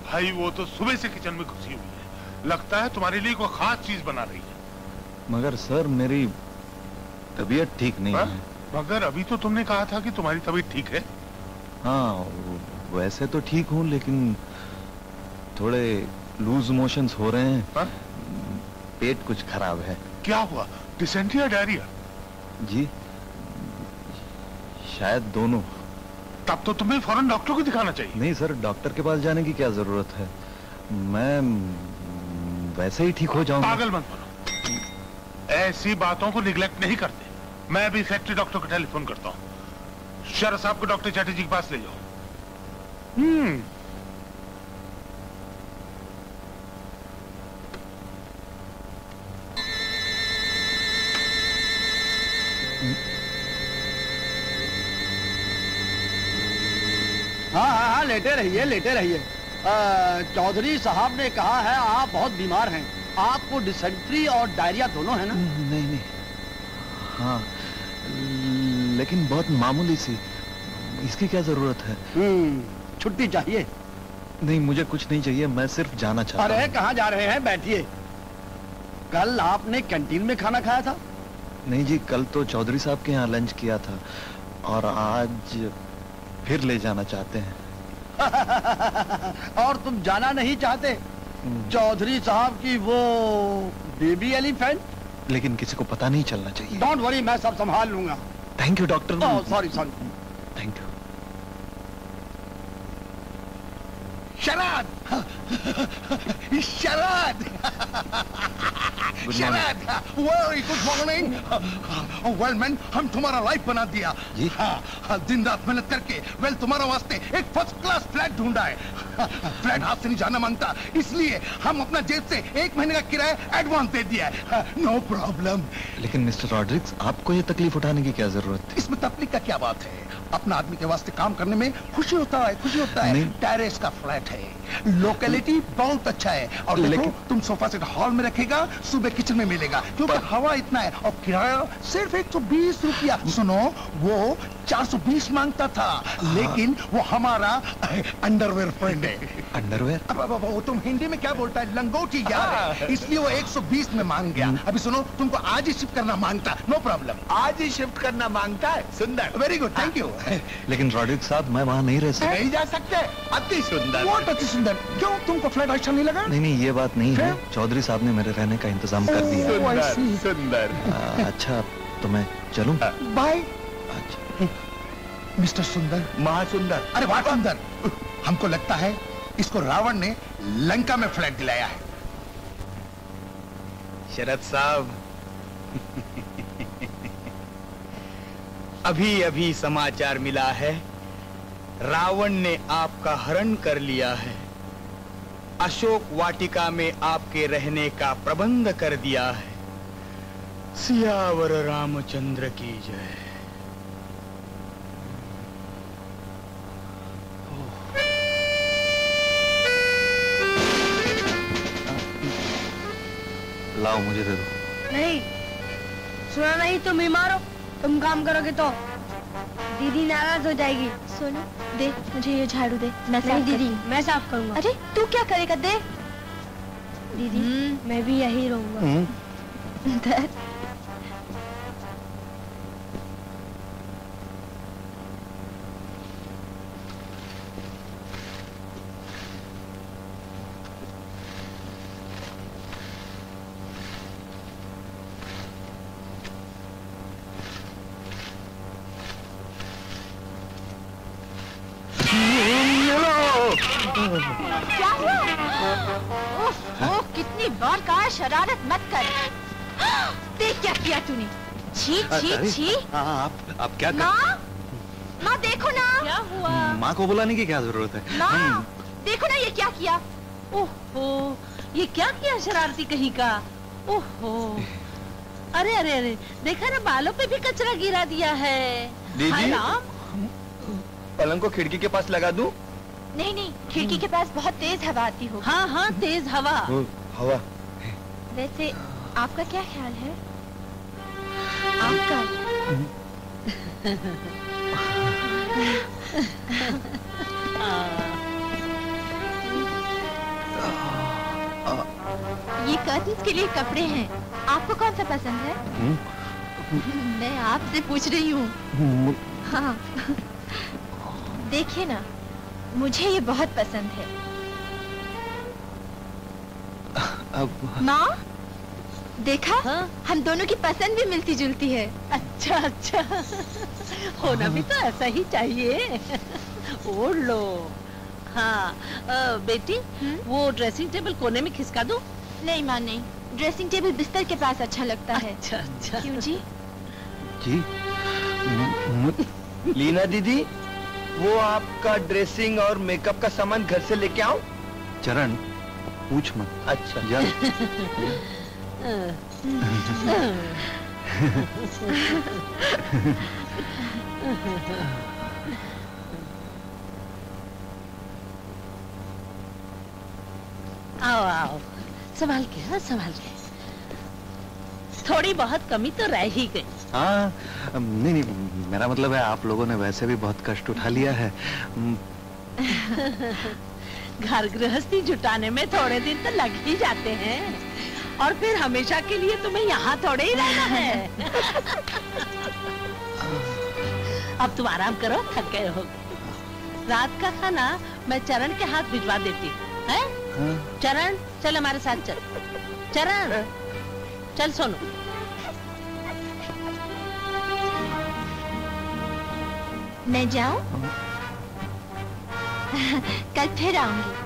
भाई वो तो सुबह से किचन में घुसी हुई है। लगता है तुम्हारे लिए कोई खास चीज़ बना रही है। मगर सर मेरी तबीयत ठीक नहीं हाँ? है। मगर अभी तो तुमने कहा था कि तुम्हारी तबीयत ठीक है। हाँ वैसे तो ठीक हूँ लेकिन थोड़े लूज मोशंस हो रहे हैं। हाँ? पेट कुछ खराब है। क्या हुआ? डिसेंट्री या डायरिया जी शायद दोनों। तब तो तुम्हें फ़ौरन डॉक्टर को दिखाना चाहिए। नहीं सर डॉक्टर के पास जाने की क्या ज़रूरत है? मैं वैसे ही ठीक हो जाऊँगा। पागल मत बनो। ऐसी बातों को निगलेक्ट नहीं करते। मैं अभी फैक्ट्री डॉक्टर को टेलीफोन करता हूँ। शरद साहब को डॉक्टर चैटर्जी के पास ले जाओ। हम्म। हाँ लेटे रहिए लेटे रहिए। चौधरी साहब ने कहा है आप बहुत बीमार हैं। आपको डिसेंट्री और डायरिया दोनों है ना? नहीं नहीं हाँ लेकिन बहुत मामूली सी। इसकी क्या ज़रूरत है? हम्म छुट्टी चाहिए। नहीं मुझे कुछ नहीं चाहिए मैं सिर्फ़ जाना चाहता अरे कहाँ जा रहे हैं? बैठिए। कल आपने कैंटीन में खाना खाया था? नहीं जी कल तो चौधरी साहब के यहाँ लंच किया था। और आज फिर ले जाना चाहते हैं। <laughs> और तुम जाना नहीं चाहते? चौधरी साहब की वो बेबी एलिफेंट लेकिन किसी को पता नहीं चलना चाहिए। डोंट वरी मैं सब संभाल लूँगा। Thank you doctor sorry sorry thank you Sharad Sharad Sharad very good morning well हम तुम्हारा लाइफ बना दिया जी? हाँ, हाँ, दिन रात मेहनत करके वेल तुम्हारा वास्ते एक फ़र्स्ट क्लास फ्लैट ढूंढा है फ्लैट हाथ से नहीं जाना माँगता इसलिए हम अपना जेब से एक महीने का किराया एडवांस दे दिया है नो प्रॉब्लम लेकिन मिस्टर रॉड्रिक्स आपको ये तकलीफ़ उठाने की क्या ज़रूरत थी इसमें तकलीफ़ का क्या बात है अपना आदमी के वास्ते काम करने में खुशी होता है खुशी होता है टेरेस का फ्लैट है लोकेलिटी बहुत अच्छा है। और देखो लेकिन- तुम सोफा सेट हॉल में रखेगा सुबह किचन में मिलेगा। क्योंकि हवा इतना है और किराया सिर्फ़ एक सौ बीस रुपया। सुनो वो चार सौ बीस माँगता था। लेकिन वो हमारा अंडरवेयर फ्रेंड है। अंडरवेयर अब, अब, वो तुम हिंदी में क्या बोलता है? लंगोटी यार है। इसलिए वो 120 में मांग गया। अभी सुनो तुमको आज ही शिफ्ट करना माँगता। नो प्रॉब्लम आज ही शिफ्ट करना माँगता है। सुंदर। वेरी गुड थैंक यू लेकिन रॉड्रिक साहब मैं वहाँ नहीं रह सकता। नहीं जा सकते। अति सुंदर। बहुत अति सुंदर। क्यों? तुमको फ्लैट अच्छा नहीं लगा? नहीं नहीं ये बात नहीं है। चौधरी साहब ने मेरे रहने का इंतज़ाम कर दिया। है। Oh. सुंदर अच्छा तो मैं चलूँ? बाय मिस्टर सुंदर। महासुंदर। अरे वाह सुंदर। हमको लगता है इसको रावण ने लंका में फ्लैट दिलाया है। शरद साहब। अभी अभी समाचार मिला है रावण ने आपका हरण कर लिया है। अशोक वाटिका में आपके रहने का प्रबंध कर दिया है। सियावर रामचंद्र की जय। लाओ मुझे दे दो। नहीं सुना नहीं तुम बीमार हो तुम काम करोगे तो। दीदी नाराज़ हो जाएगी। सोना दे मुझे ये झाड़ू दे। मैं साफ़ दीदी मैं साफ़ करूँगा। अरे तू क्या करेगा? दे। दीदी मैं भी यही रहूँगा। छी छी छी हाँ, आप आप क्या कर माँ? माँ देखो ना। क्या हुआ? माँ को बुलाने की क्या ज़रूरत है? माँ देखो ना ये क्या किया। ओहो ये क्या किया शरारती कहीं का? ओहो। अरे अरे अरे देखा ना बालों पे भी कचरा गिरा दिया है। दीदी? पलंग को खिड़की के पास लगा दूँ? नहीं नहीं खिड़की के पास बहुत तेज हवा आती हो हाँ हाँ तेज हवा। हवा। वैसे आपका क्या ख्याल है? ये कर्टन्स के लिए कपड़े हैं। आपको कौन सा पसंद है? मैं आपसे पूछ रही हूँ। हाँ। देखिए ना मुझे ये बहुत पसंद है। अब माँ? देखा? हम दोनों की पसंद भी मिलती जुलती है। अच्छा अच्छा। होना भी तो ऐसा ही चाहिए। ओढ़ लो। हाँ बेटी वो ड्रेसिंग टेबल कोने में खिसका दूँ? नहीं माँ नहीं। ड्रेसिंग टेबल बिस्तर के पास अच्छा लगता है। अच्छा अच्छा। क्यों जी? जी लीना दीदी वो आपका ड्रेसिंग और मेकअप का सामान घर से लेके आओ चरण पूछ मत। अच्छा। जा। <laughs> आओ आओ। संभाल के हाँ संभाल के। थोड़ी बहुत कमी तो रह ही गई। हाँ नहीं नहीं मेरा मतलब है आप लोगों ने वैसे भी बहुत कष्ट उठा लिया है। हम्म, <laughs> घर गृहस्थी जुटाने में थोड़े दिन तो लग ही जाते हैं। और फिर हमेशा के लिए तुम्हें यहाँ थोड़े ही रहना है। अब तुम आराम करो थक गए हो। रात का खाना मैं चरण के हाथ भिजवा देती हूँ हाँ। चरण चल हमारे साथ चल। चरण चल सोनू। मैं जाऊँ? <laughs> कल फिर आऊँगी।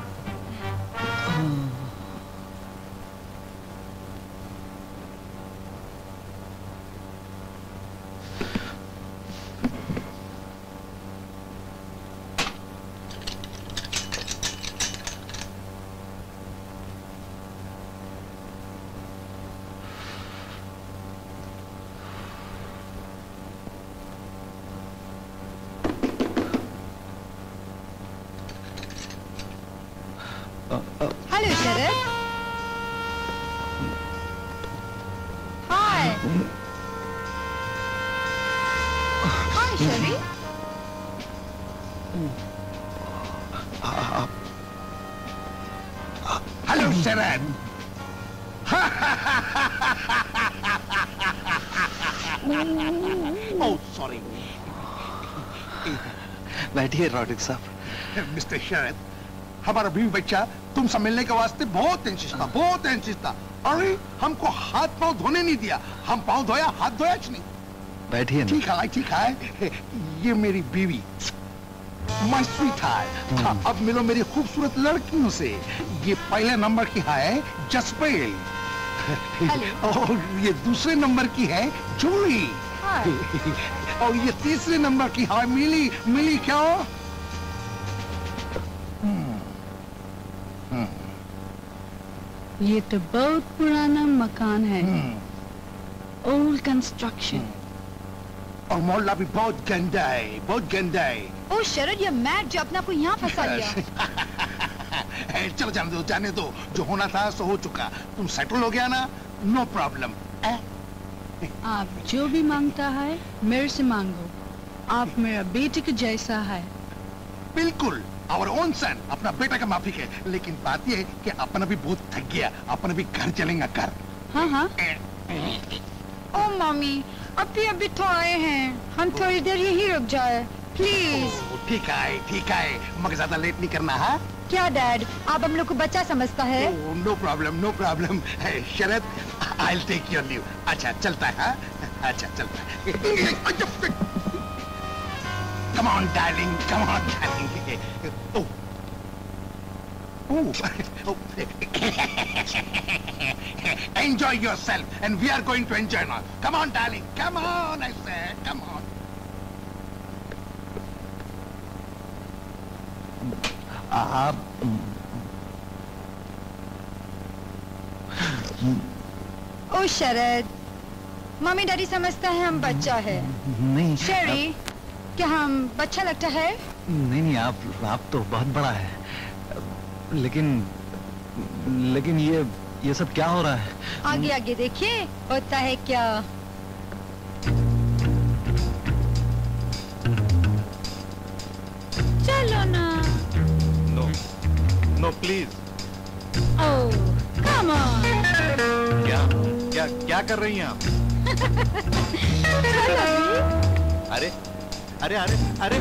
बैठिए रॉड्रिक साहब। मिस्टर शरद हमारा बीवी बच्चा तुमसे मिलने के वास्ते बहुत एंशिस था बहुत एंशिस था। अरे हमको हाथ पाँव धोने नहीं दिया हम पाँव धोया हाथ धोया नहीं? बैठिए ठीक है ठीक है। ये मेरी बीवी माय स्वीट है अब मिलो मेरी खूबसूरत लड़कियों से। ये पहले नंबर की है जसपेल और ये दूसरे नंबर की है जूली। और ये तीसरे नंबर की है मिली मिली क्या? ये तो बहुत पुराना मकान है। ओल्ड कंस्ट्रक्शन और मोहल्ला भी बहुत गंदा है बहुत गंदा है। ओ शरद ये मैट जो अपना को यहाँ फंसा <laughs> लिया चलो जाने दो जाने दो। जो होना था सो हो चुका। तुम सेटल हो गया ना? नो प्रॉब्लम आप जो भी माँगता है मेरे से मांगो। आप मेरा बेटे के जैसा है। बिल्कुल और ओन सन अपना बेटा का माफ़ी है। लेकिन बात यह है कि अपन अभी बहुत थक गया। अपन अभी घर चलेंगे घर। हाँ हाँ। ओ मम्मी अभी अभी तो आए हैं। हम थोड़ी देर यही रुक जाए। प्लीज़ ठीक है ठीक है। मगर ज़्यादा लेट नहीं करना है? क्या डैड आप हम लोग को बच्चा समझता है? No problem no problem Sharad I take your leave अच्छा चलता है हाँ? अच्छा चलता है। Come on darling come on darling enjoy yourself, and we are going to enjoy now. Come on, darling, come on, i said, come on. आप ओ Sharad. Mummy daddy समझता है हम बच्चा है। नहीं शेरी क्या हम बच्चा लगता है? नहीं नहीं आप आप तो बहुत बड़ा है। लेकिन लेकिन ये ये सब क्या हो रहा है? आगे आगे देखिए होता है क्या। चलो no. No please oh, come on. क्या? क्या क्या कर रही हैं आप? <laughs> अरे अरे अरे अरे।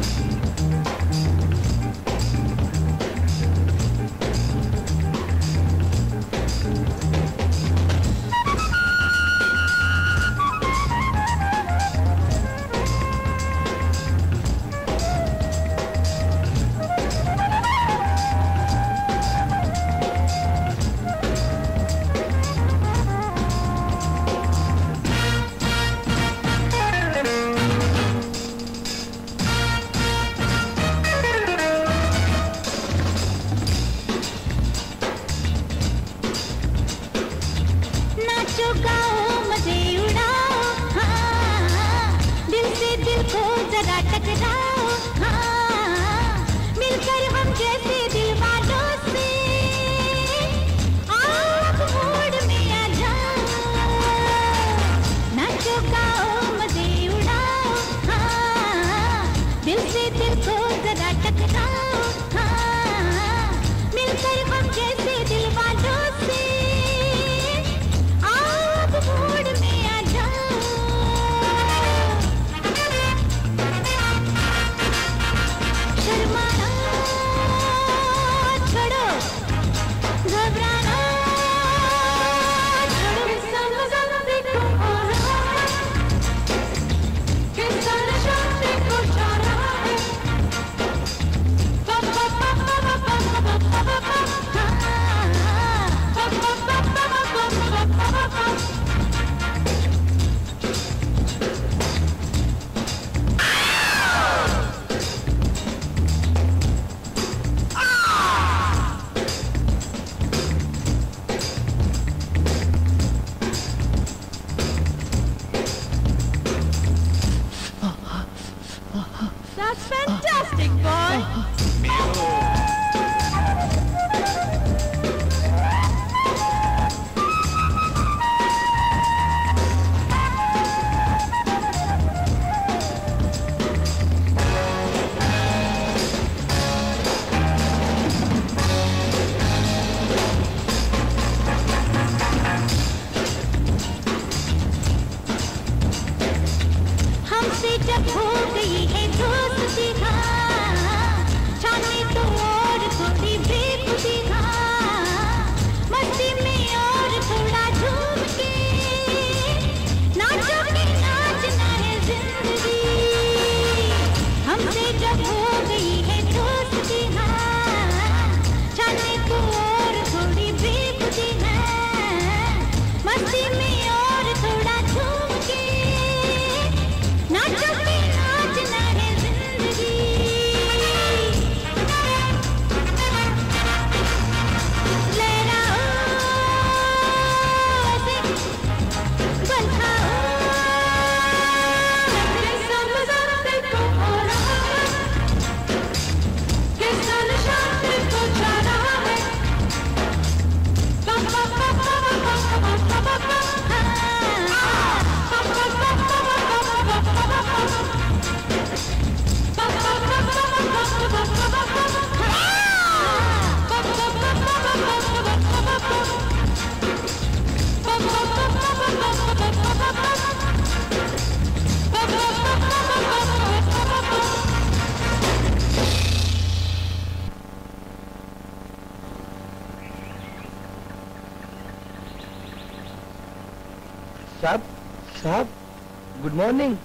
मॉर्निंग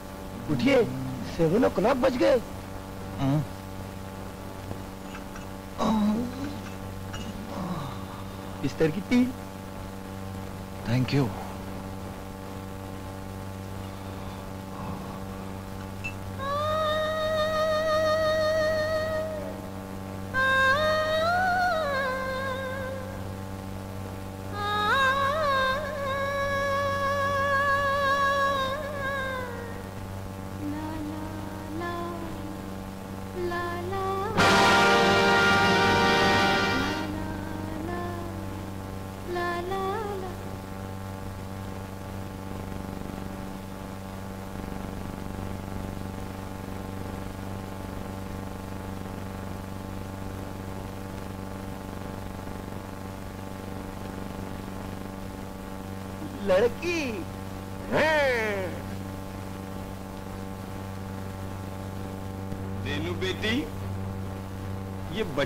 उठिए सेवन ओ क्लॉक बज गए। बिस्तर की तीन। थैंक यू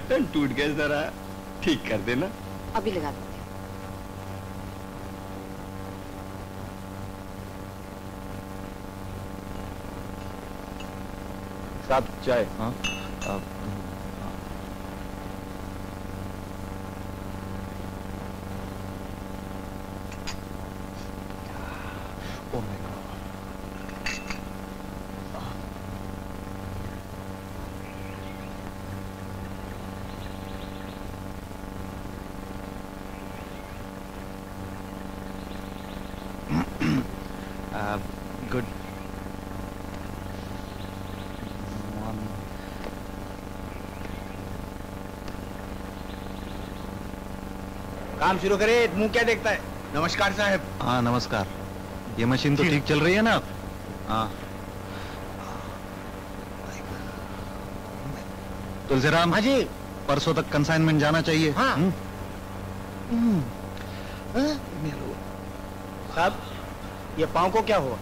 बटन टूट गया जरा। ठीक कर देना। अभी लगा दो साहब चाय हाँ अब Oh my God. uh, good morning. काम शुरू करे मुँह क्या देखता है? नमस्कार साहब। हाँ नमस्कार। ये मशीन तो ठीक चल रही है ना हाँ। तुलसीराम हाँ जी परसों तक कंसाइनमेंट जाना चाहिए। हाँ। हम्म? साहब ये पाँव को क्या हुआ?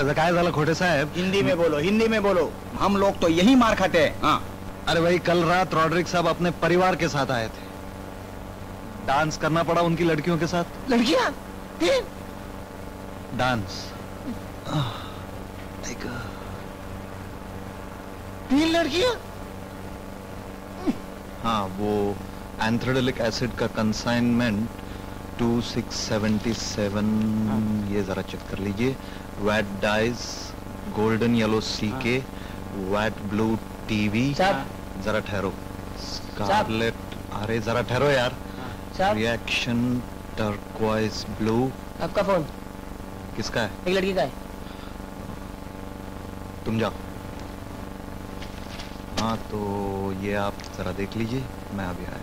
काय झालं खोटे साहेब? हिंदी में बोलो हिंदी में बोलो। हम लोग तो यही मार खाते हैं। हाँ। अरे भाई कल रात रॉड्रिक साहब अपने परिवार के साथ आए थे। डांस करना पड़ा उनकी लड़कियों के साथ। लड़कियाँ? डांस। तीन लड़कियाँ? हाँ वो एंथ्रोडेलिक एसिड का कंसाइनमेंट 2677 ये जरा चेक कर लीजिए। Vat dyes golden yellow C K vat blue TV जरा ठहरो। स्कारलेट अरे जरा ठहरो यार। रिएक्शन टर्क्वाइज ब्लू आपका फ़ोन। किसका है? एक लड़की का है। तुम जाओ। हाँ तो ये आप जरा देख लीजिए मैं अभी आया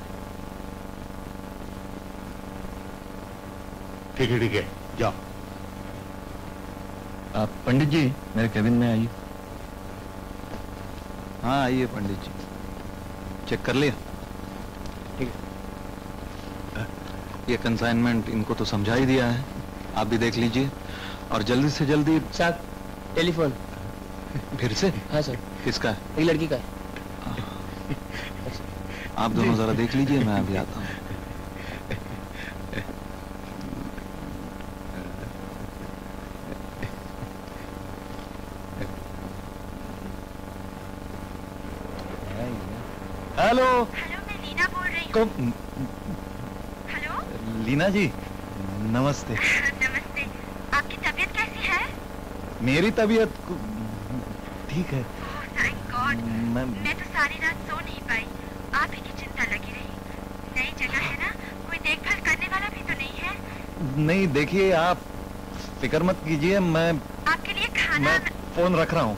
ठीक है ठीक है जाओ। आप पंडित जी मेरे केबिन में आइए। हाँ आइए पंडित जी। चेक कर लिया ठीक है ये कंसाइनमेंट इनको तो समझा ही दिया है। आप भी देख लीजिए। और जल्दी से जल्दी साहब टेलीफोन। फिर से? हाँ सर। किसका? है एक लड़की का है। <laughs> आप दोनों जरा देख लीजिए मैं अभी आता हूँ। <laughs> हेलो हेलो मैं लीना बोल रही हूँ। लीना जी नमस्ते। नमस्ते। आपकी तबीयत कैसी है? मेरी तबीयत ठीक है। गॉड मैं मैं तो सारी रात सो नहीं पाई। आप ही की चिंता लगी रही। नई जगह है ना? कोई देखभाल करने वाला भी तो नहीं है? नहीं देखिए आप फ़िक्र मत कीजिए मैं आपके लिए खाना मैं फ़ोन रख रहा हूँ।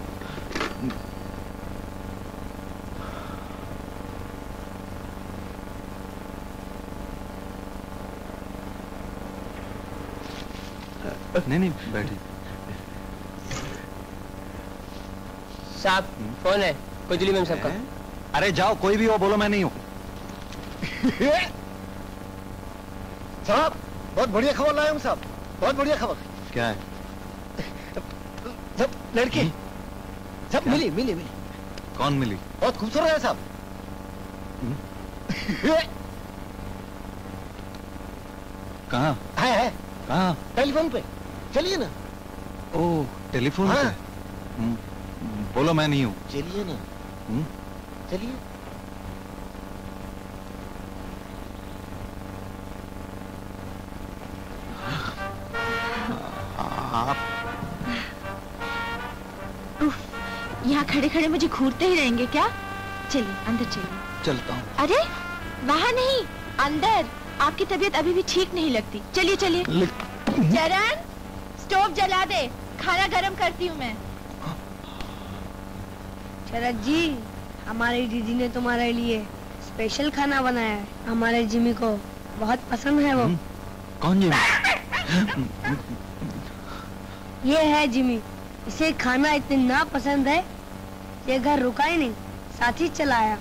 नहीं नहीं बैठिए। साहब फ़ोन है। कोई दिल्ली में सबका? अरे जाओ कोई भी हो बोलो मैं नहीं हूँ। साहब बहुत बढ़िया खबर लाया हूँ साहब। बहुत बढ़िया खबर। क्या है? सब लड़की। सब मिली मिली मिली। कौन मिली? बहुत खूबसूरत है साहब। कहाँ? है है। कहाँ? टेलीफोन पे। चलिए ना। ओ टेलीफोन हाँ। हम्म, बोलो मैं नहीं हूँ। चलिए ना। हम्म? चलिए। आप यहाँ खड़े खड़े मुझे घूरते ही रहेंगे क्या? चलिए अंदर चलिए। चलता हूँ। अरे वहाँ नहीं अंदर। आपकी तबीयत अभी भी ठीक नहीं लगती। चलिए चलिए। चरण स्टोव जला दे। खाना गरम करती हूँ मैं। शरद जी हमारी दीदी ने तुम्हारे लिए स्पेशल खाना बनाया है। हमारे जिमी को बहुत पसंद है वो। कौन जी ये है जिमी। इसे खाना इतना पसंद है ये घर रुका ही नहीं साथ ही चलाया।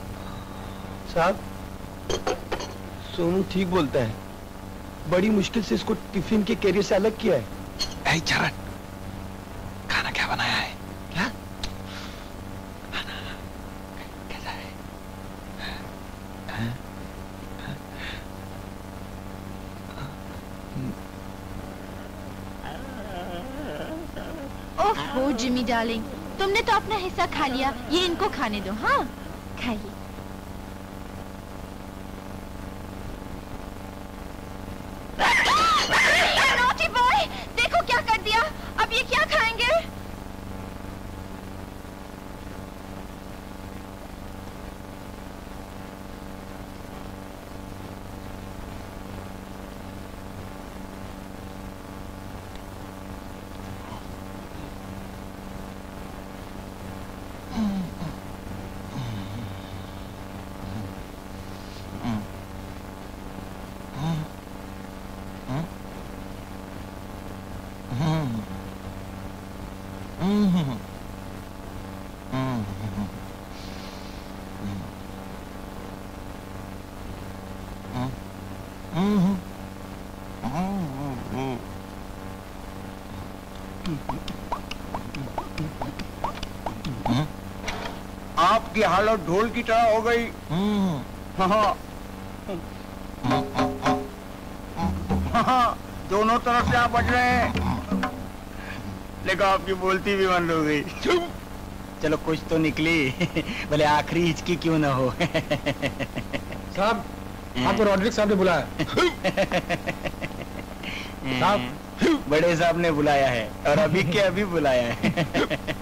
साहब सोनू ठीक बोलता है। बड़ी मुश्किल से इसको टिफ़िन के कैरियर से अलग किया है। चरण खाना क्या बनाया है क्या कैसा है ओह जिमी डार्लिंग। तुमने तो अपना हिस्सा खा लिया। ये इनको खाने दो हाँ? खाइए Naughty boy, देखो क्या कर दिया अब ये क्या खाएँगे आपकी हालत ढोल की तरह हो गई। हाँ। हाँ दोनों तरफ़ से आप बज रहे हैं। लेकिन आपकी बोलती भी बंद हो गई। चलो कुछ तो निकली। भले आखिरी हिचकी क्यों ना हो। साहब आपको रॉड्रिक साहब ने बुलाया। साहब। बड़े साहब ने बुलाया है और अभी के अभी बुलाया है।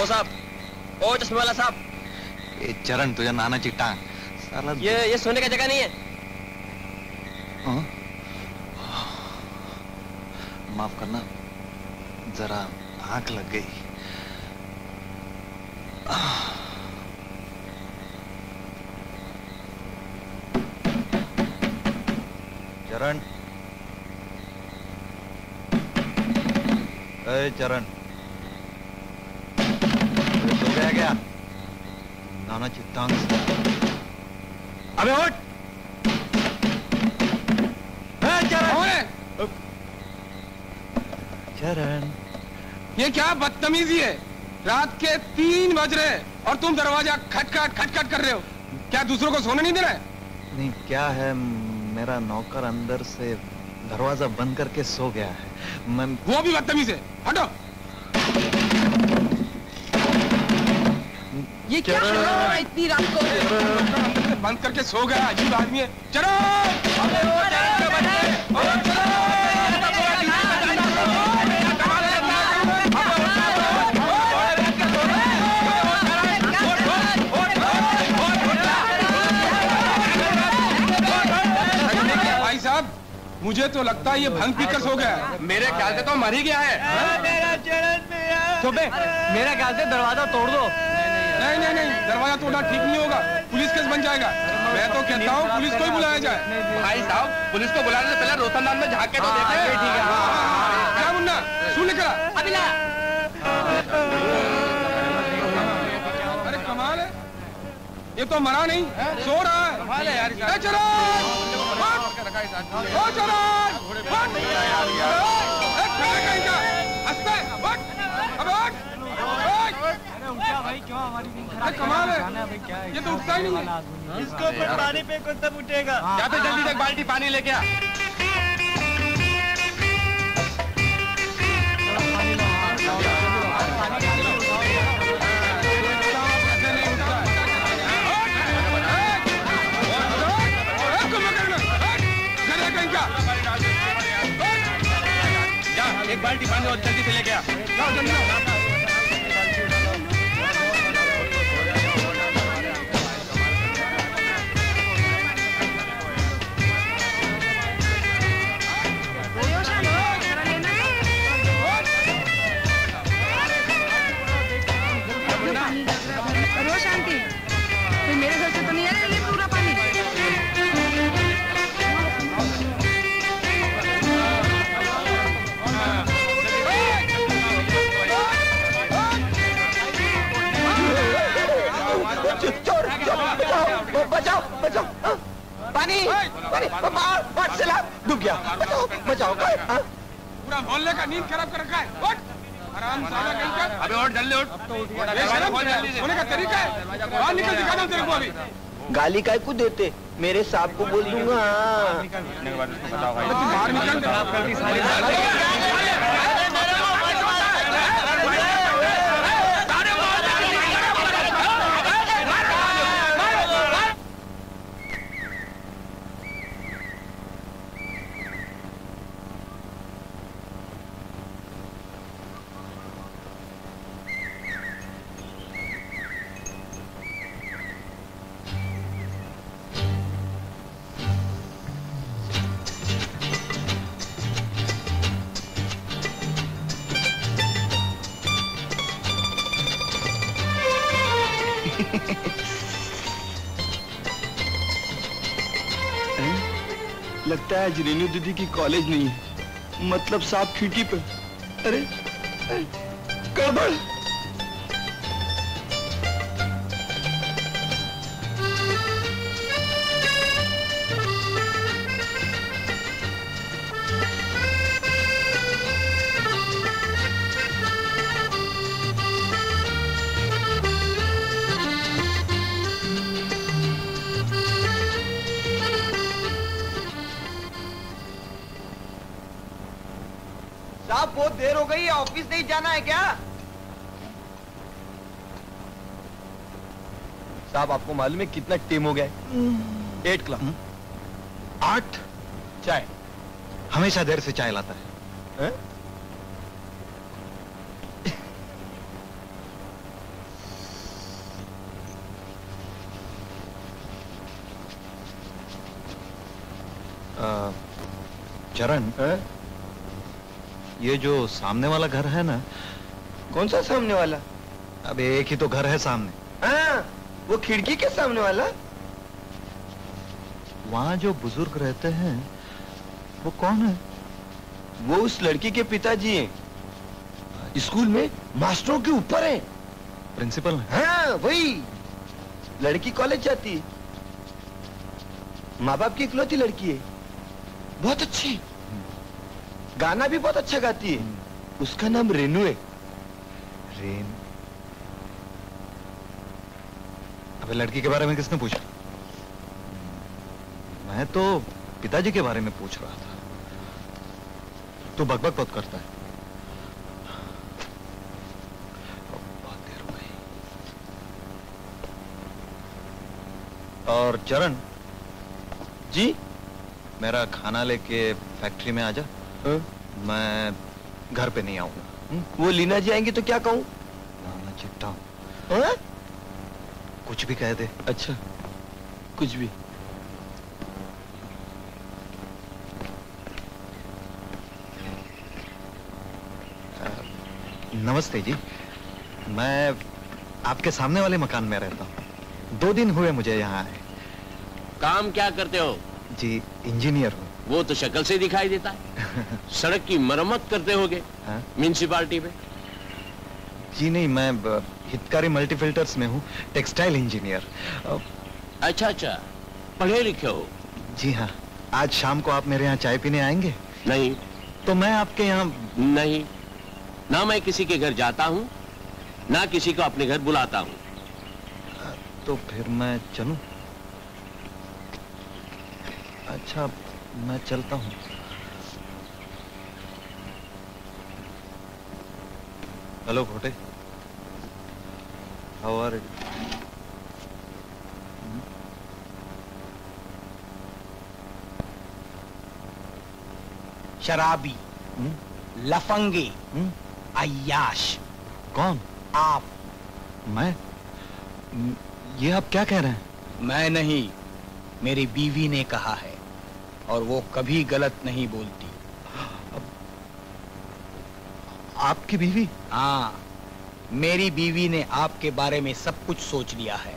ओ साहब। ओ चश्मे वाला साहब। ए चरण तुझ्या नानाची टांग. साला ये ये सोने का जगह नहीं है। हाँ? माफ़ करना जरा आँख लग गई. चरण. अरे चरण. ये क्या बदतमीजी है? रात के तीन बज रहे और तुम दरवाज़ा खटखट खटखट कर रहे हो। क्या दूसरों को सोने नहीं दे रहे? नहीं क्या है? मेरा नौकर अंदर से दरवाज़ा बंद करके सो गया है। मैं वो भी बदतमीज है। हटो। ये क्या कर रहा है? इतनी रात को बंद करके सो गया अजीब आदमी है। चलो। मुझे तो लगता है ये भंग पीकर सो गया है मेरे ख्याल से तो मर ही गया है। चुपे मेरा ख्याल से दरवाज़ा तोड़ दो। नहीं नहीं नहीं दरवाज़ा तोड़ना ठीक नहीं होगा। पुलिस केस बन जाएगा। मैं तो कहता हूँ पुलिस को ही बुलाया जाए। भाई साहब पुलिस को बुलाने से पहले रोशनदान में झाँक के तो देखे ठीक है क्या मुन्ना? सुन निकला अभी ला अरे कमाल है। ये तो मरा नहीं सो रहा है। कमाल है यार ए चलो ओ चलो हट! ए, कहाँ है कहीं का? हँसते हैं, हट! अबे हट! हट! अरे कमाल है ये तो उठता ही नहीं है इसको पानी पे कौन तब उठेगा जल्दी तक बाल्टी पानी लेके आ एक बाल्टी पानी और जल्दी से लेके आ। करो बचाओ बचाओ हाँ, पानी पानी बाहर बाहर से ला डूब गया। बचाओ बचाओ हाँ, पूरा मोहल्ले का नींद खराब कर रखा है। उठ। आराम साला कहीं का अबे और जल्दी उठ। ये शर्म होने का तरीका है। बाहर निकल दिखा दो तेरे को अभी। गाली काय को देते। मेरे साहब को बोल दूँगा। बाहर निकल है जरेनू दीदी की कॉलेज नहीं है। मतलब साफ़ खिड़की पर अरे अरे, गड़बड़। जाना है क्या? साहब आपको मालूम है कितना टीम हो गया एट क्लब। हम्म। आठ? चाय। हमेशा देर से चाय लाता है, है? चरण है? ये जो सामने वाला घर है ना कौन सा सामने वाला? अब एक ही तो घर है सामने। हाँ वो खिड़की के सामने वाला? वहाँ जो बुज़ुर्ग रहते हैं वो कौन है? वो उस लड़की के पिताजी हैं। स्कूल में मास्टरों के ऊपर है। प्रिंसिपल है। हाँ वही। लड़की कॉलेज जाती है। माँ बाप की इकलौती लड़की है। बहुत अच्छी। गाना भी बहुत अच्छा गाती है। उसका नाम रेनू है। रेन अबे लड़की के बारे में किसने पूछा? मैं तो पिताजी के बारे में पूछ रहा था। तू बकबक बहुत करता है। और चरण, जी, मेरा खाना लेके फैक्ट्री में आ जा। मैं घर पे नहीं आऊँगा वो लीना जी आएँगे तो क्या कहूँ? नाना चिट्टा। हाँ? कुछ भी कह दे। अच्छा कुछ भी। नमस्ते जी। मैं आपके सामने वाले मकान में रहता हूँ। दो दिन हुए मुझे यहाँ आए। काम क्या करते हो? जी इंजीनियर हूँ। वो तो शक्ल से दिखाई देता है। सड़क की मरम्मत करते होगे हाँ? म्यूनिसिपालिटी में। जी नहीं मैं हितकारी मल्टीफिल्टर्स में हूँ टेक्सटाइल इंजीनियर अच्छा अच्छा पढ़े लिखे हो। जी हाँ आज शाम को आप मेरे यहाँ चाय पीने आएँगे? नहीं। तो मैं आपके यहाँ नहीं ना मैं किसी के घर जाता हूँ ना किसी को अपने घर बुलाता हूँ। तो फिर मैं चलूँ? अच्छा मैं चलता हूँ। हेलो घोटे यू शराबी लफंगे अयाश कौन? आप. मैं? ये आप क्या कह रहे हैं? मैं नहीं. मेरी बीवी ने कहा है और वो कभी गलत नहीं बोलती. आपकी बीवी? हाँ मेरी बीवी ने आपके बारे में सब कुछ सोच लिया है।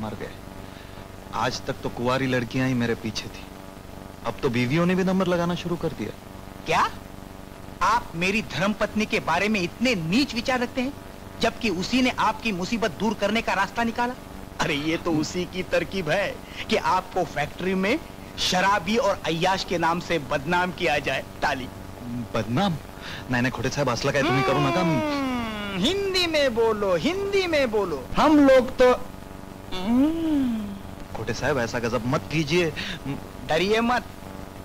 मर गए। आज तक तो कुंवारी लड़कियाँ ही मेरे पीछे थी। अब तो बीवियों ने भी नंबर लगाना शुरू कर दिया। क्या? आप मेरी धर्मपत्नी के बारे में इतने नीच विचार रखते हैं जबकि उसी ने आपकी मुसीबत दूर करने का रास्ता निकाला? अरे ये तो उसी की तरकीब है कि आपको फैक्ट्री में शराबी और अय्याश के नाम से बदनाम किया जाए ताली। बदनाम? नाही नाही खोटे साहेब असलं काय तुम्ही करू नका। हम्म, हिंदी में बोलो हिंदी में बोलो। हम लोग तो खोटे साहब ऐसा गजब मत कीजिए। डरिए मत।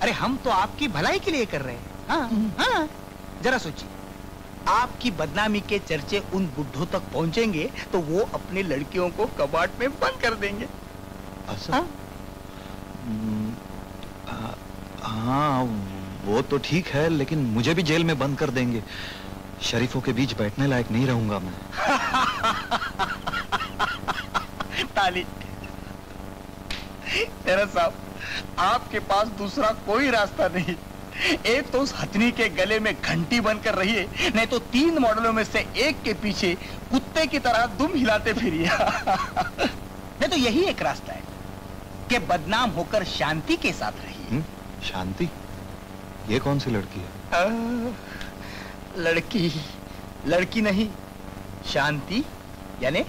अरे हम तो आपकी भलाई के लिए कर रहे हैं। हाँ, हाँ। जरा सोचिए आपकी बदनामी के चर्चे उन बुढ़ों तक पहुँचेंगे तो वो अपने लड़कियों को कबाड़ में बंद कर देंगे। हम्म, आ, हाँ वो तो ठीक है लेकिन मुझे भी जेल में बंद कर देंगे। शरीफों के बीच बैठने लायक नहीं रहूँगा मैं। <laughs> ताली। साहब आपके पास दूसरा कोई रास्ता नहीं। एक तो उस हथनी के गले में घंटी बनकर रहिए नहीं तो तीन मॉडलों में से एक के पीछे कुत्ते की तरह दुम हिलाते फिरिए। <laughs> नहीं तो यही एक रास्ता है कि बदनाम होकर शांति के साथ रहिए। हम्म, शांति? ये कौन सी लड़की है? आ, लड़की लड़की नहीं शांति यानी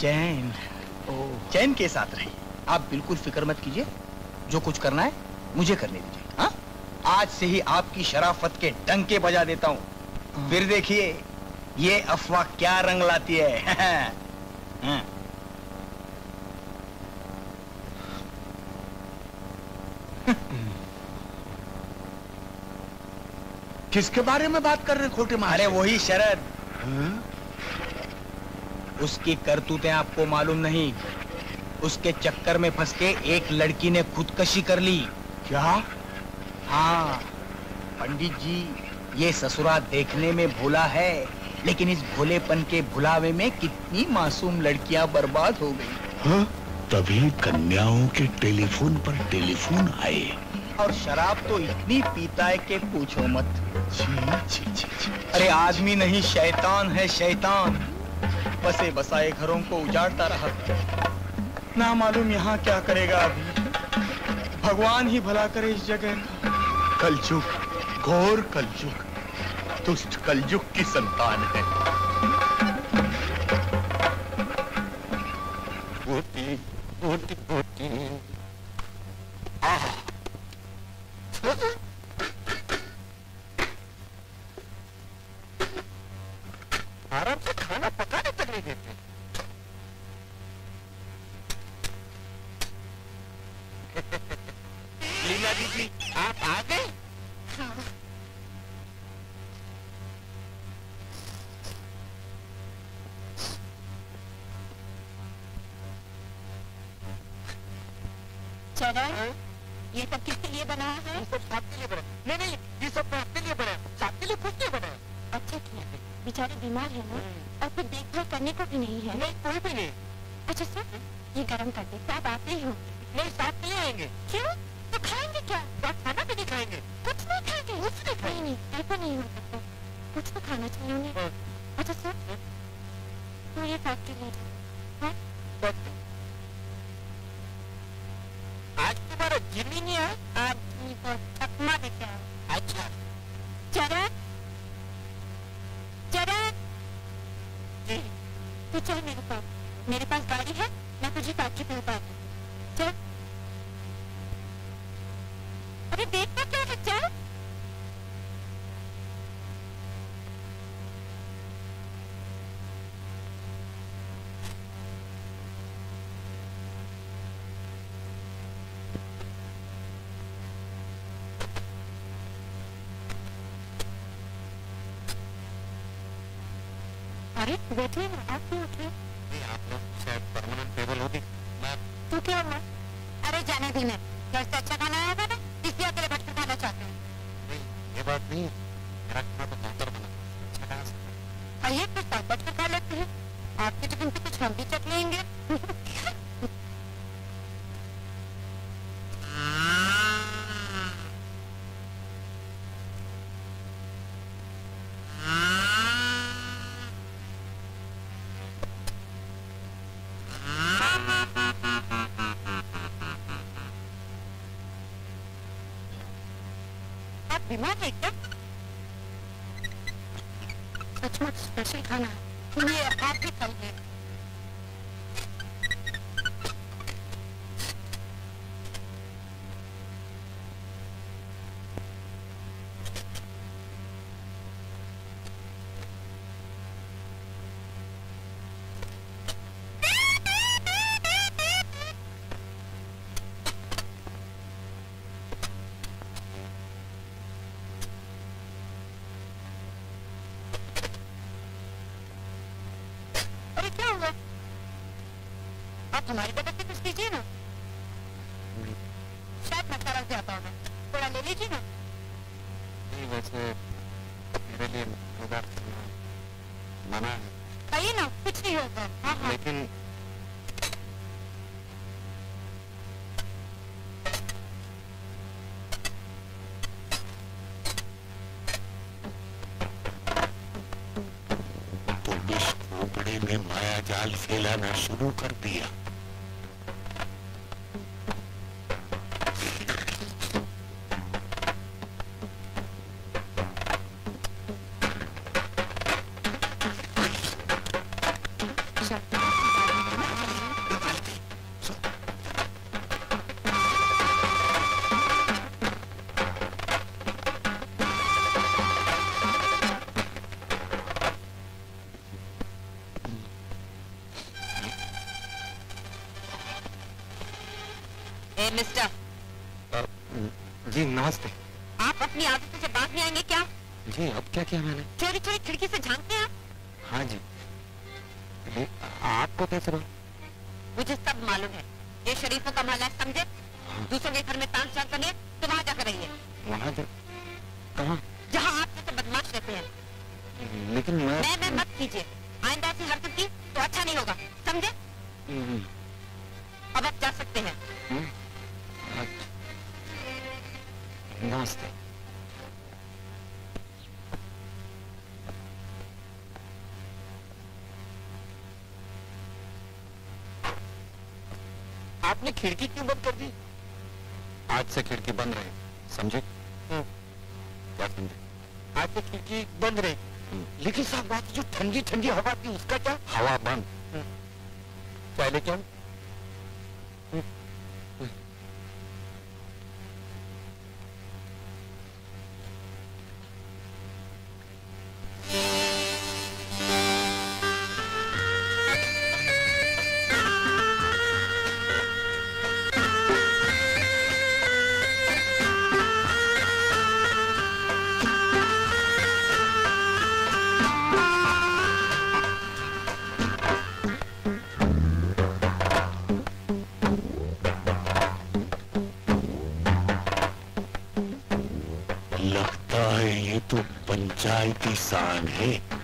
चैन। चैन के साथ रहिए। आप बिल्कुल फ़िक्र मत कीजिए। जो कुछ करना है मुझे करने दीजिए। हाँ? आज से ही आपकी शराफत के डंके बजा देता हूँ। फिर देखिए ये अफवाह क्या रंग लाती है? <laughs> हाँ। किसके बारे में बात कर रहे खोटे मार अरे वही शरद। हाँ? उसकी करतूतें आपको मालूम नहीं। उसके चक्कर में फंस के एक लड़की ने खुदकशी कर ली। क्या? हाँ पंडित जी ये ससुरा देखने में भोला है लेकिन इस भोलेपन के भुलावे में कितनी मासूम लड़कियाँ बर्बाद हो गई। हाँ? तभी कन्याओं के टेलीफोन पर टेलीफोन आए। और शराब तो इतनी पीता है कि पूछो मत। जी, जी, जी, अरे आदमी नहीं शैतान है शैतान। बसे बसाए घरों को उजाड़ता रहा। ना मालूम यहाँ क्या करेगा अभी। भगवान ही भला करे इस जगह का। घोर कलजुग दुष्ट कलजुग की संतान है। गोटी गोटी गोटी आह। Mm-mm. <laughs> अरे बैठिए ना आप क्यों उठे आप लोग शायद परमानेंट टेबल होगी। मैं तू क्या मैं अरे जाने देने घर से अच्छा खाना आया था ना? इसलिए अकेले भटकर खाना चाहते हैं। ये बात नहीं है। मेरा खाना तो हमारी तरफ़ से कुछ कीजिए ना शायद मैं कल से आता हूँ थोड़ा ले लीजिए ना नहीं वैसे मेरे लिए मना है कहिए ना कुछ नहीं होगा हाँ हाँ लेकिन माया जाल फैलाना शुरू कर दिया तो पंचायती सांग है।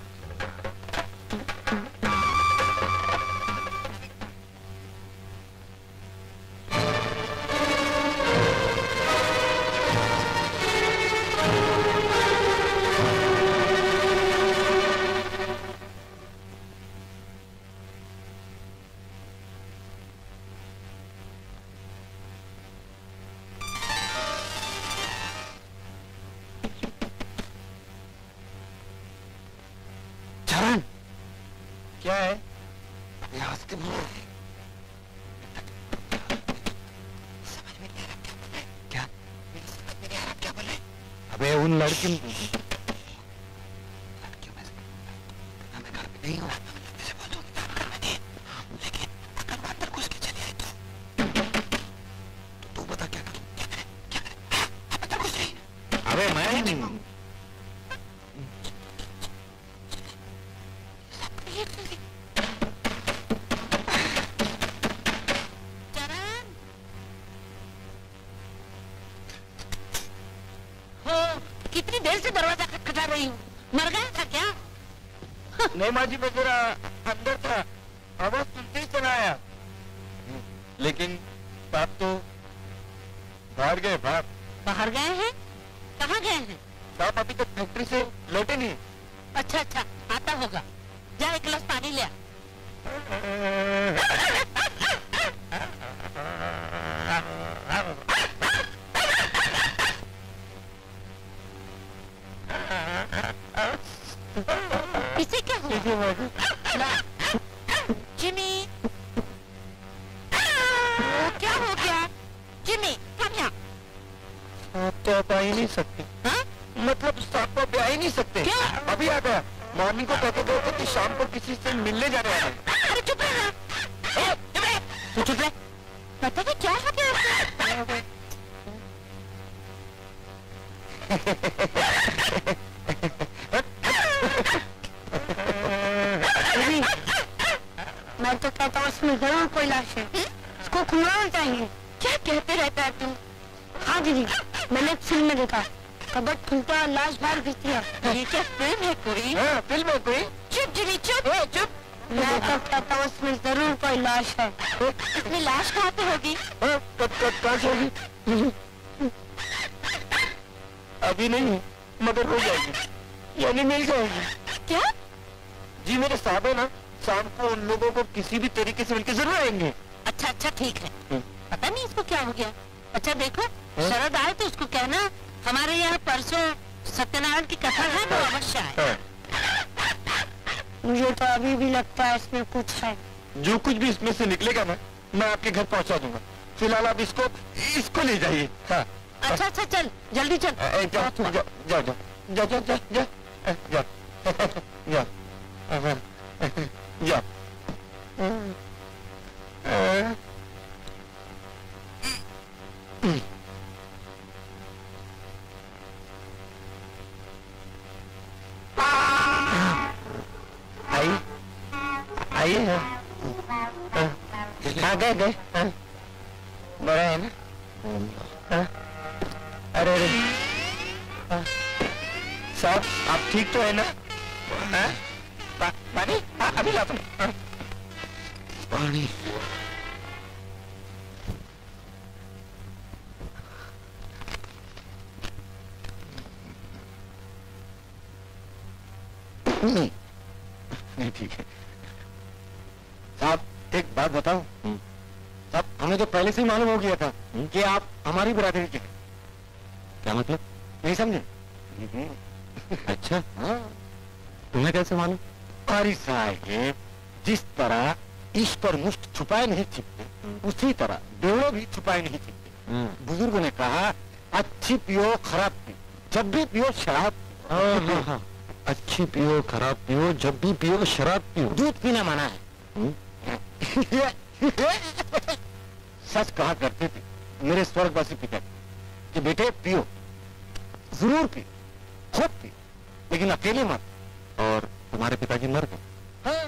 ठीक है। साहब एक बात बताओ साहब हमें तो पहले से ही मालूम हो गया था कि आप हमारी बरादरी के क्या मतलब? नहीं समझे? अच्छा। हाँ। तुम्हें कैसे मालूम? अरे साहेब जिस तरह इश्क और मुश्त छुपाए नहीं छिपते उसी तरह बेड़ो भी छुपाए नहीं छिपते। बुज़ुर्ग ने कहा अच्छी पियो खराब पियो जब भी पियो शराब पियो। अच्छी पियो खराब पियो जब भी पियो शराब पियो। दूध पीना मना है। सच कहा करते थे मेरे स्वर्गवासी पिता कि बेटे पियो। ज़रूर पियो खूब पियो लेकिन अकेले मत। और तुम्हारे पिताजी मर गए। हाँ।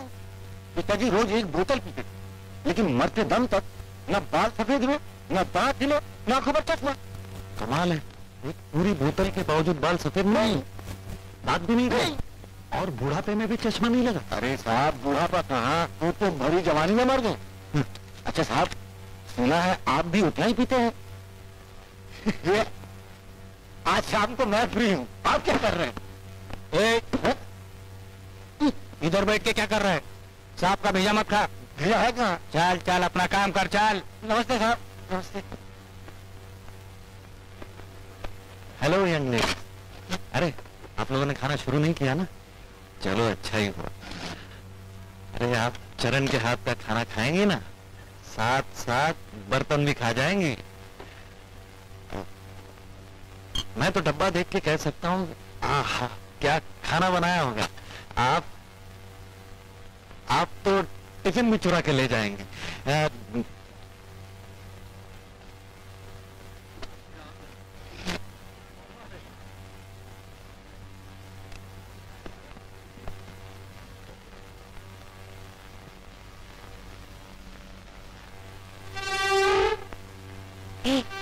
पिताजी रोज एक बोतल पीते थे लेकिन मरते दम तक न बाल सफ़ेद हुए न दांत हिले न खबर चश्मा। कमाल है। एक पूरी बोतल के बावजूद बाल सफ़ेद नहीं। दांत भी नहीं गए। और बुढ़ापे में भी चश्मा नहीं लगा। अरे साहब बुढ़ापा कहाँ? वो तो भरी जवानी में मर गए। अच्छा साहब सुना है आप भी उतना ही पीते हैं। <laughs> ये आज शाम को मैं फ्री हूँ। आप क्या कर रहे हैं? ए, इधर बैठ के क्या कर रहे हैं? साहब का भेजा मत खा। भेजा है कहाँ? चल चल अपना काम कर चल। नमस्ते साहब नमस्ते। हेलो यंग लेडी अरे आप लोगों ने खाना शुरू नहीं किया ना? चलो अच्छा ही हुआ। अरे आप चरण के हाथ का खाना खाएँगे ना? साथ साथ बर्तन भी खा जाएँगे। मैं तो डब्बा देख के कह सकता हूँ क्या खाना बनाया होगा? आप आप तो टिफ़िन भी चुरा के ले जाएँगे। आ, चाय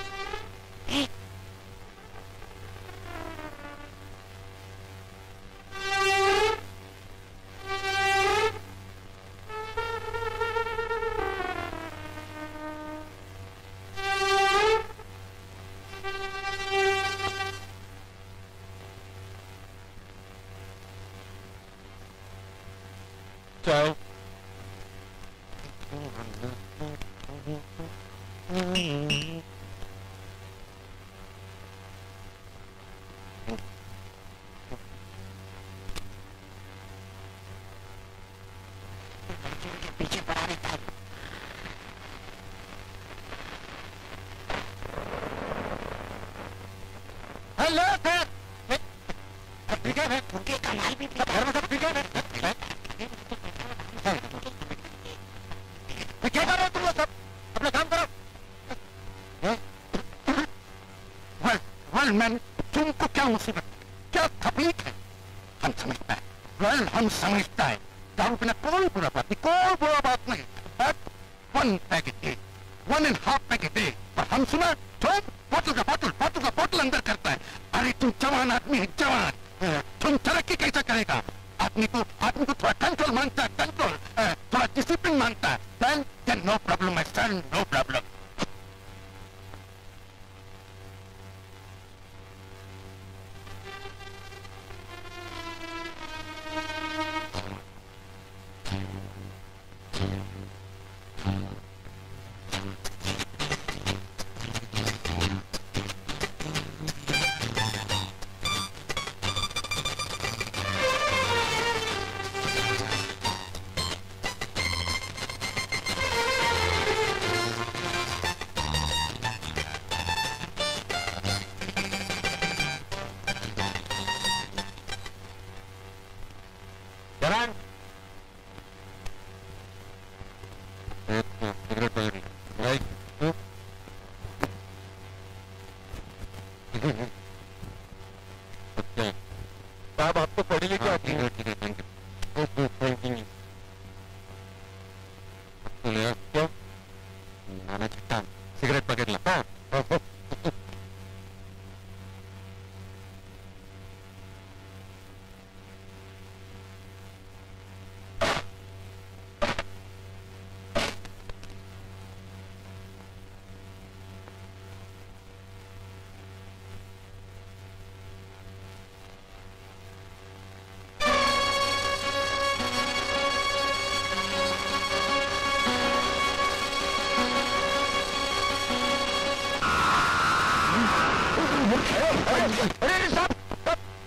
अरे साहब,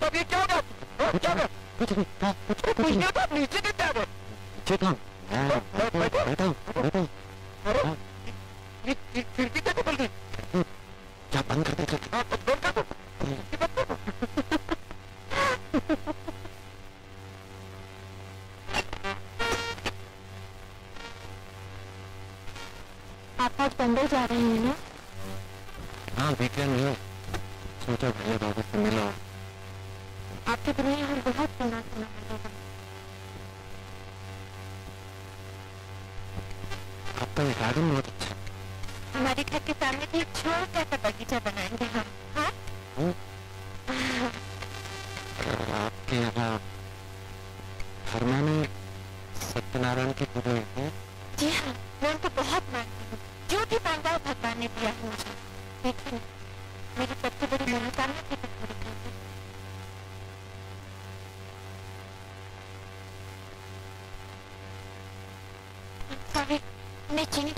अब ये क्या होगा हाँ, क्या होगा कुछ नहीं कुछ नहीं नीचे गिर जाएगा ठीक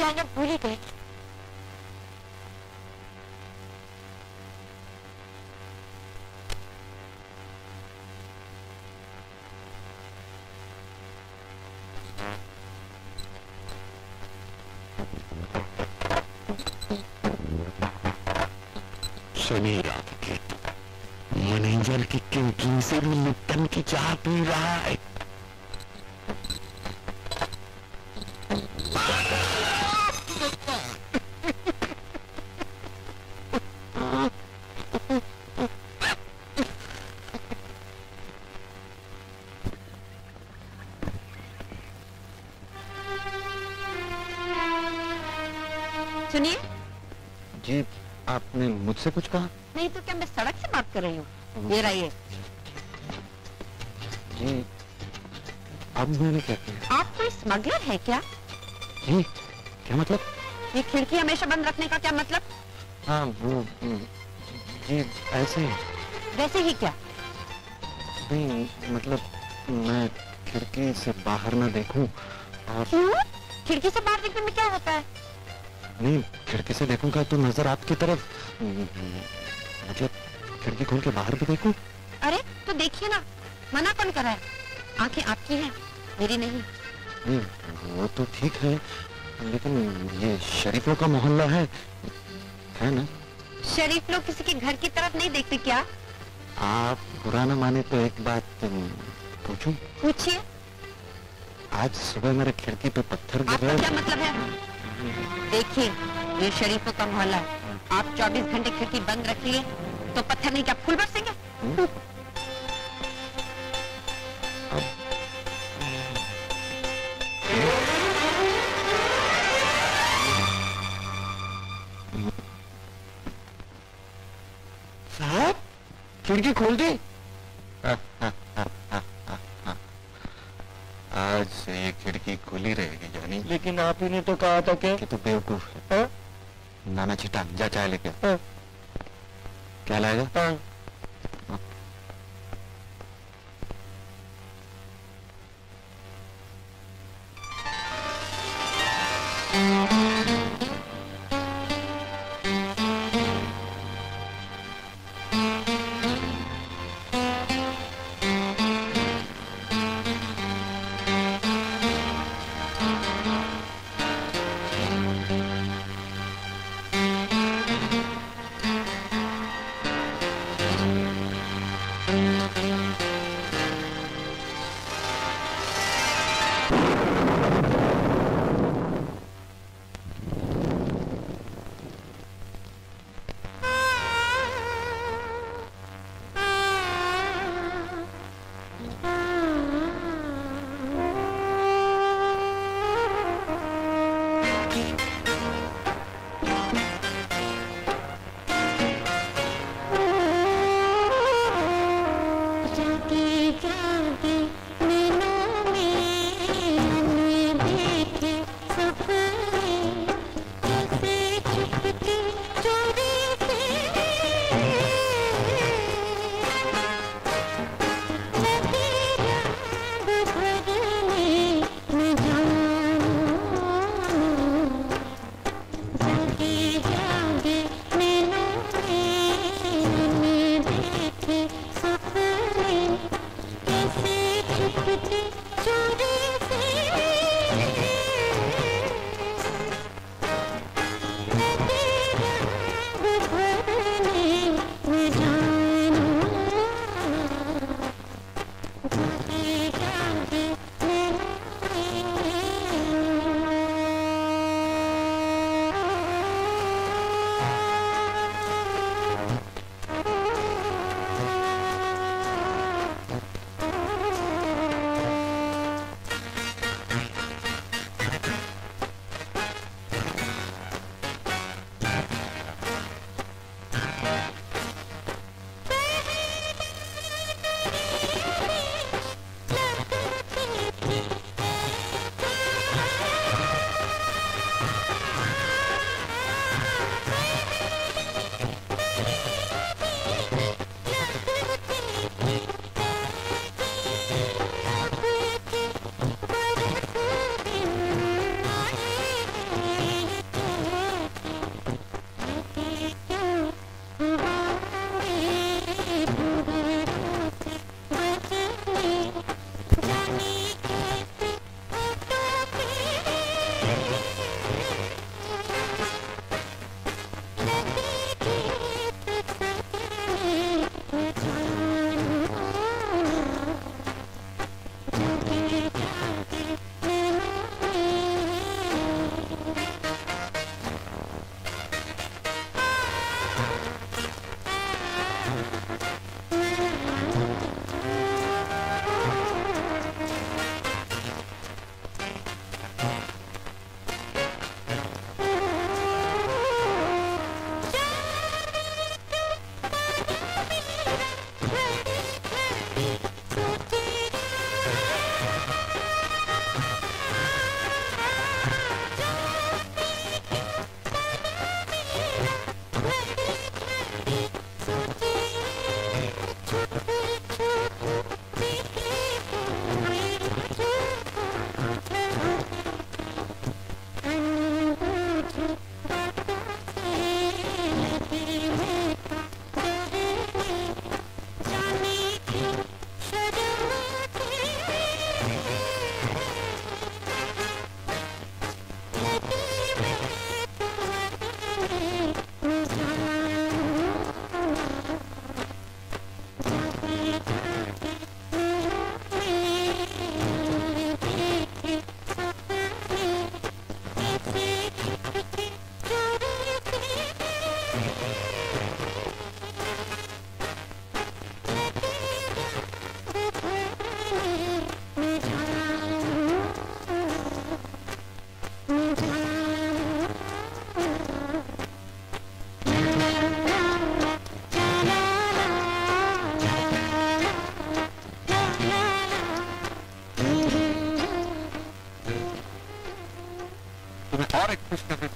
डालना भूल ही। के। मैनेजर की कैंटीन से भी की चाह पी रहा है। मुझसे कुछ कहा? नहीं तो क्या मैं सड़क से बात कर रही हूँ? ये रहिए। जी। अब मैंने क्या किया आप कोई स्मगलर है क्या? जी। क्या मतलब? ये खिड़की हमेशा बंद रखने का क्या मतलब? हाँ वो हम्म, जी ऐसे ही। वैसे ही क्या? नहीं मतलब मैं खिड़की से बाहर ना देखूँ और क्यों? खिड़की से बाहर देखने में क्या होता है? नहीं खिड़की से देखूँगा तो नज़र आपकी तरफ़। मतलब खिड़की खोल के बाहर भी देखूँ? अरे तो देखिए ना। मना कौन कर रहा है? आँखें आपकी हैं मेरी नहीं। नहीं वो तो ठीक है लेकिन ये शरीफों का मोहल्ला है है ना? शरीफ लोग किसी के घर की तरफ़ नहीं देखते क्या? आप बुरा ना माने तो एक बात पूछूँ? पूछिए। आज सुबह मेरे खिड़की पे पत्थर गिर क्या मतलब है? देखिए ये शरीफों का मोहल्ला है। आप 24 घंटे खिड़की बंद रखिए तो पत्थर नहीं क्या फूल बरसेंगे? साहब खिड़की खोल दी। आज से ये खिड़की खुली रहेगी जानी। लेकिन आप ही ने तो कहा था कि कि तू बेवकूफ़ है? नाना छिटा जा चाय लेके. क्या लाएगा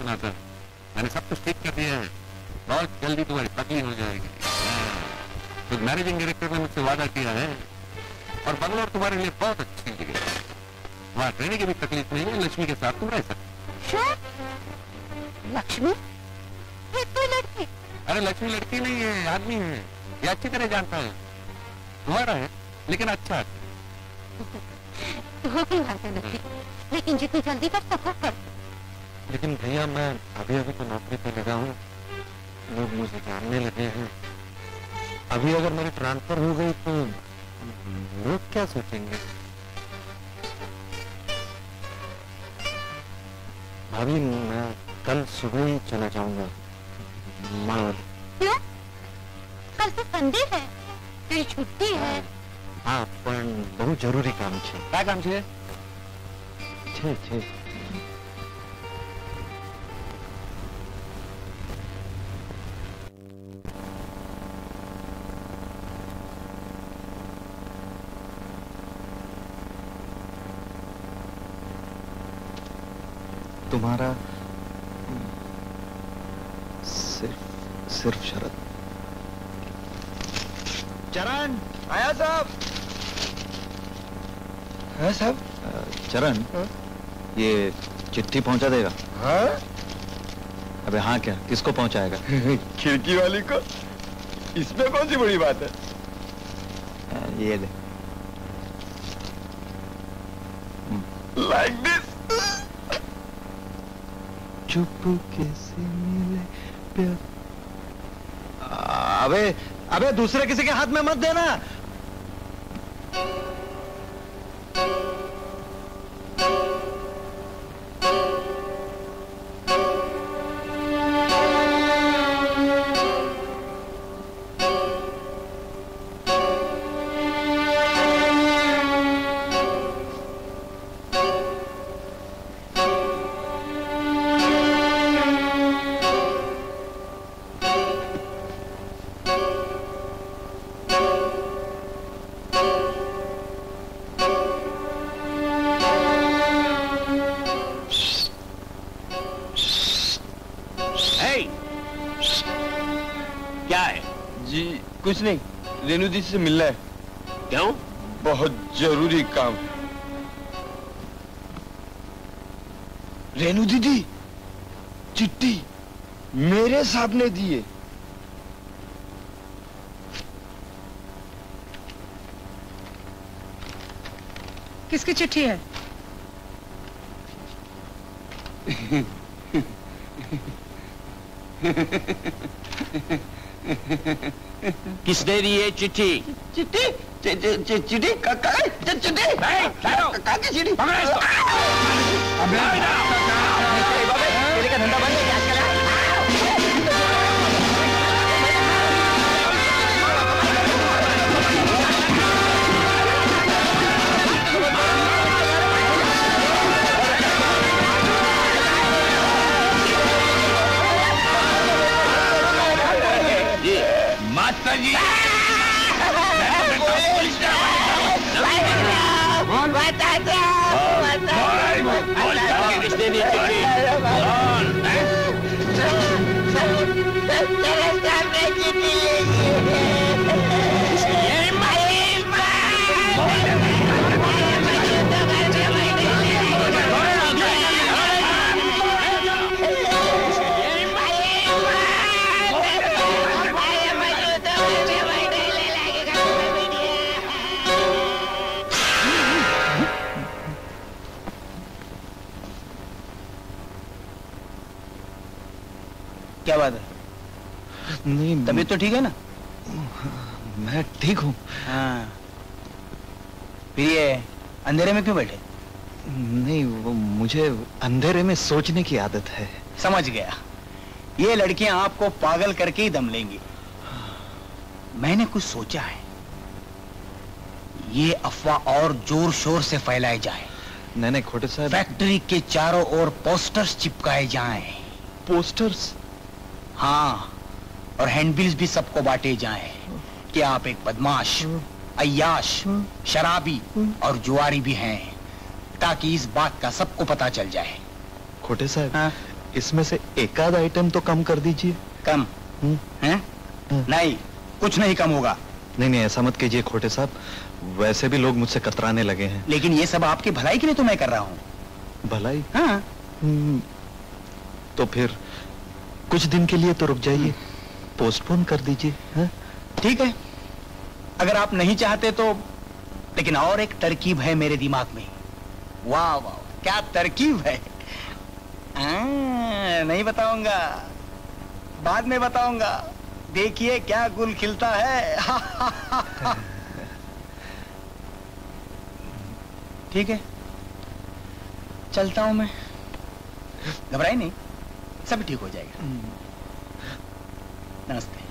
खुशखबरी सुनाता मैंने सब कुछ ठीक कर दिया है। बहुत जल्दी तुम्हारी पतली हो जाएगी। तो मैनेजिंग डायरेक्टर ने मुझसे वादा किया है और बंगलोर तुम्हारे लिए बहुत अच्छी जगह है। वहाँ रहने की भी तकलीफ़ नहीं है लक्ष्मी के साथ तुम रह सकते लक्ष्मी? ये कोई लड़की। अरे लक्ष्मी लड़की नहीं है आदमी है। ये अच्छी तरह जानता है। तुम्हारा है लेकिन अच्छा है। <laughs> हो है लेकिन जितनी जल्दी कर सको भैया मैं अभी अभी तो नौकरी पे लगा हूँ लोग मुझे जानने लगे हैं अभी अगर मेरी ट्रांसफ़र हो गई तो लोग क्या सोचेंगे भाभी मैं कल सुबह ही चला जाऊँगा मालूम क्यों कल तो संडे है तेरी छुट्टी है हाँ पर बहुत ज़रूरी काम छे क्या काम छे छे छे तुम्हारा सिर्फ़ सिर्फ़ शरद। चरण आया साहब। है साहब? चरण ये चिट्ठी पहुँचा देगा। हाँ? अबे हाँ क्या किसको पहुंचाएगा? <laughs> खिड़की वाली को? इसमें कौन सी बड़ी बात है? ये ले। चुप कैसे मिले प्यार। अबे अबे दूसरे किसी के हाथ में मत देना। जी से मिलना है। क्यों? बहुत ज़रूरी काम। रेणु दीदी चिट्ठी मेरे साहब ने दिए। किसकी चिट्ठी है? <laughs> किसने दी है चिट्ठी? चिट्ठी? चिट्ठी? चिट्ठी? चिट्ठी? किसने दी चिट्ठी नहीं तबीयत तो ठीक है ना? मैं ठीक हूँ। हाँ। फिर ये अंधेरे में क्यों बैठे? नहीं वो मुझे अंधेरे में सोचने की आदत है। समझ गया। ये लड़कियाँ आपको पागल करके ही दम लेंगी। मैंने कुछ सोचा है। ये अफवाह और ज़ोर शोर से फैलाई जाए। नहीं नहीं खोटे साहब। फैक्ट्री के चारों ओर पोस्टर्स चिपकाए जाएँ। पोस्टर्स? हाँ। और हैंडबिल्स भी सबको बांटे जाएँ। कि आप एक बदमाश अय्याश शराबी और जुआरी भी हैं ताकि इस बात का सबको पता चल जाए। खोटे साहब हाँ? इसमें से एक आध आइटम तो कम कर दीजिए। कम? हैं। नहीं कुछ नहीं कम होगा। नहीं नहीं ऐसा मत कीजिए खोटे साहब वैसे भी लोग मुझसे कतराने लगे हैं। लेकिन ये सब आपकी भलाई के लिए तो मैं कर रहा हूँ। भलाई? हाँ। हम्म, तो फिर कुछ दिन के लिए तो रुक जाइए। पोस्टपोन कर दीजिए हाँ? ठीक है? अगर आप नहीं चाहते तो लेकिन और एक तरकीब है मेरे दिमाग में। वाह वाह क्या तरकीब है? आ, नहीं बताऊँगा। बाद में बताऊँगा। देखिए क्या गुल खिलता है। <laughs> ठीक है। चलता हूँ मैं। घबराई नहीं। सब ठीक हो जाएगा। नमस्ते।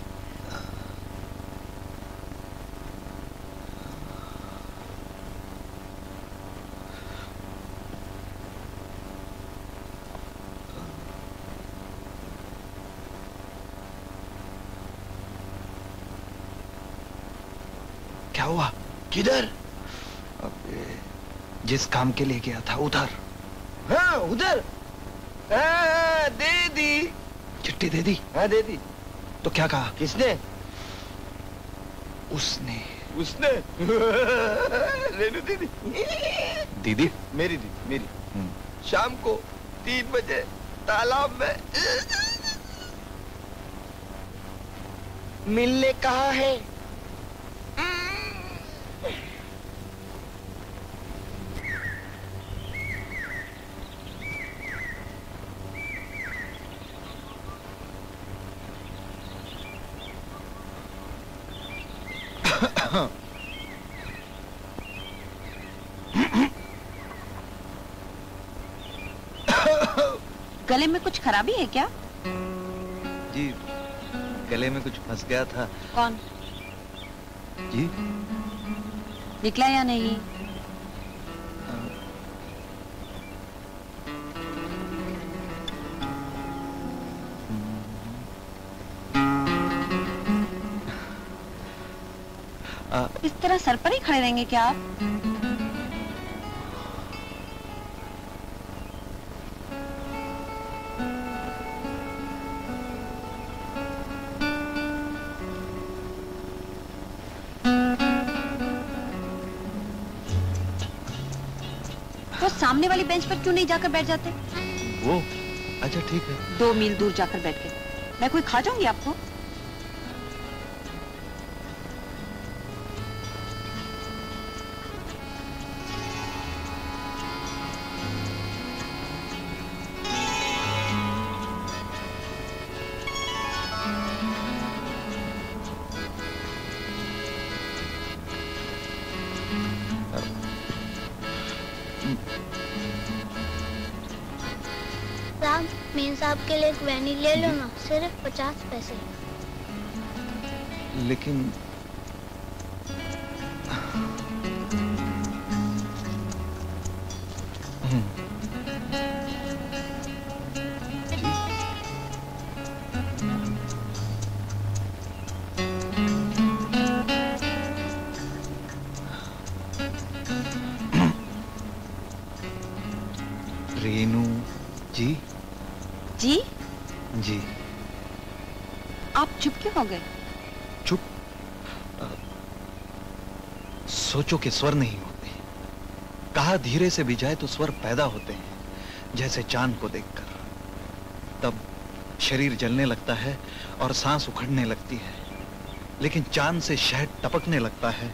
क्या हुआ? किधर? अबे, जिस काम के लिए गया था उधर। हाँ उधर। हाँ, दे दी चिट्ठी दे दी। हाँ दे दी। तो क्या कहा? किसने? उसने। उसने। <laughs> रेनू दीदी। दीदी? मेरी दीदी मेरी। शाम को तीन बजे तालाब में। मिलने कहा है? <laughs> <coughs> गले में कुछ खराबी है क्या? जी गले में कुछ फंस गया था। कौन? जी? निकला या नहीं? आ, इस तरह सर पर ही खड़े रहेंगे क्या आप? सामने वाली बेंच पर क्यों नहीं जाकर बैठ जाते? वो? अच्छा ठीक है। दो मील दूर जाकर बैठ के मैं कोई खा जाऊँगी आपको? वैनी ले लो ना सिर्फ़ पचास पैसे। लेकिन सोचो कि स्वर नहीं होते। कहा धीरे से भी जाए तो स्वर पैदा होते हैं, जैसे चाँद को देखकर। तब शरीर जलने लगता है और सांस उखड़ने लगती है। लेकिन चाँद से शहद टपकने लगता है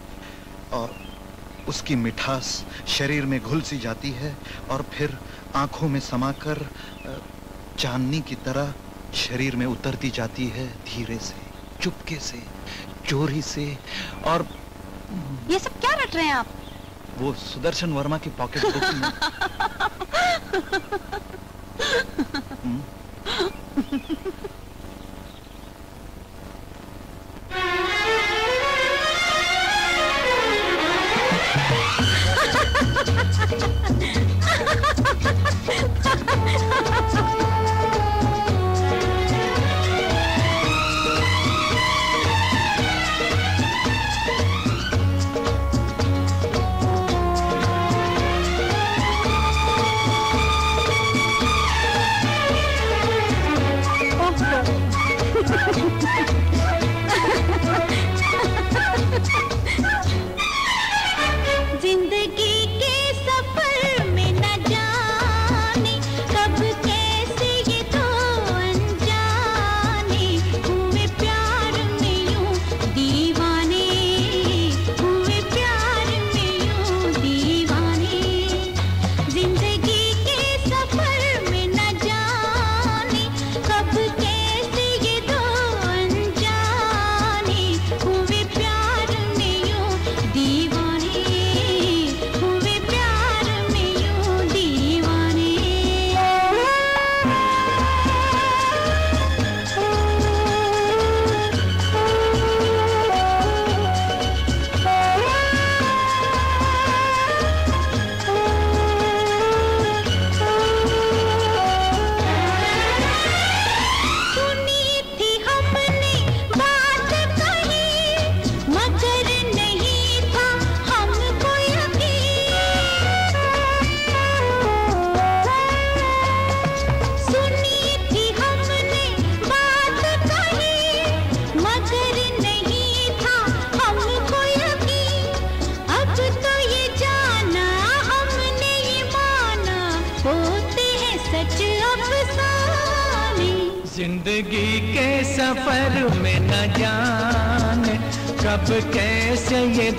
और उसकी मिठास शरीर में घुल सी जाती है और फिर आँखों में समाकर चांदनी की तरह शरीर में उतरती जाती है धीरे से, चुपके से, चोरी से और ये सब क्या रट रहे हैं आप? वो सुदर्शन वर्मा की पॉकेट बुक में। <laughs>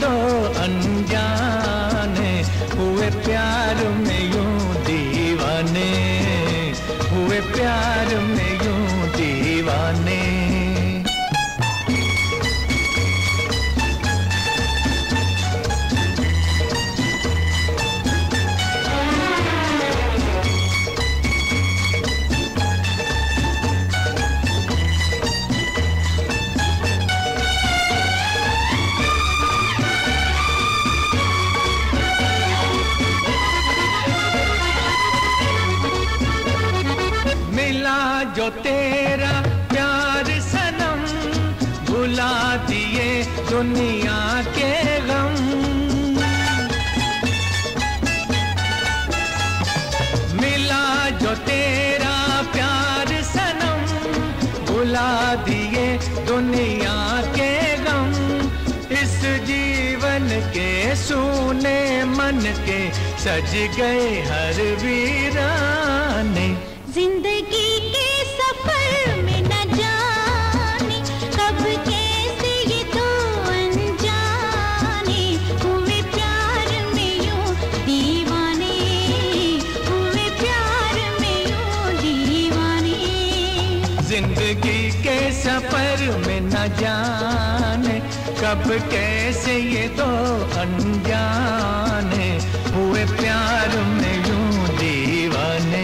ये अनजाने हुए प्यार में यूँ दीवाने हुए प्यार में जो तेरा प्यार सनम भुला दिए दुनिया के गम। मिला जो तेरा प्यार सनम भुला दिए दुनिया के गम। इस जीवन के सुने मन के सज गए हर वीराने। जान कब कैसे ये तो अनजान हुए प्यार में यूँ दीवाने।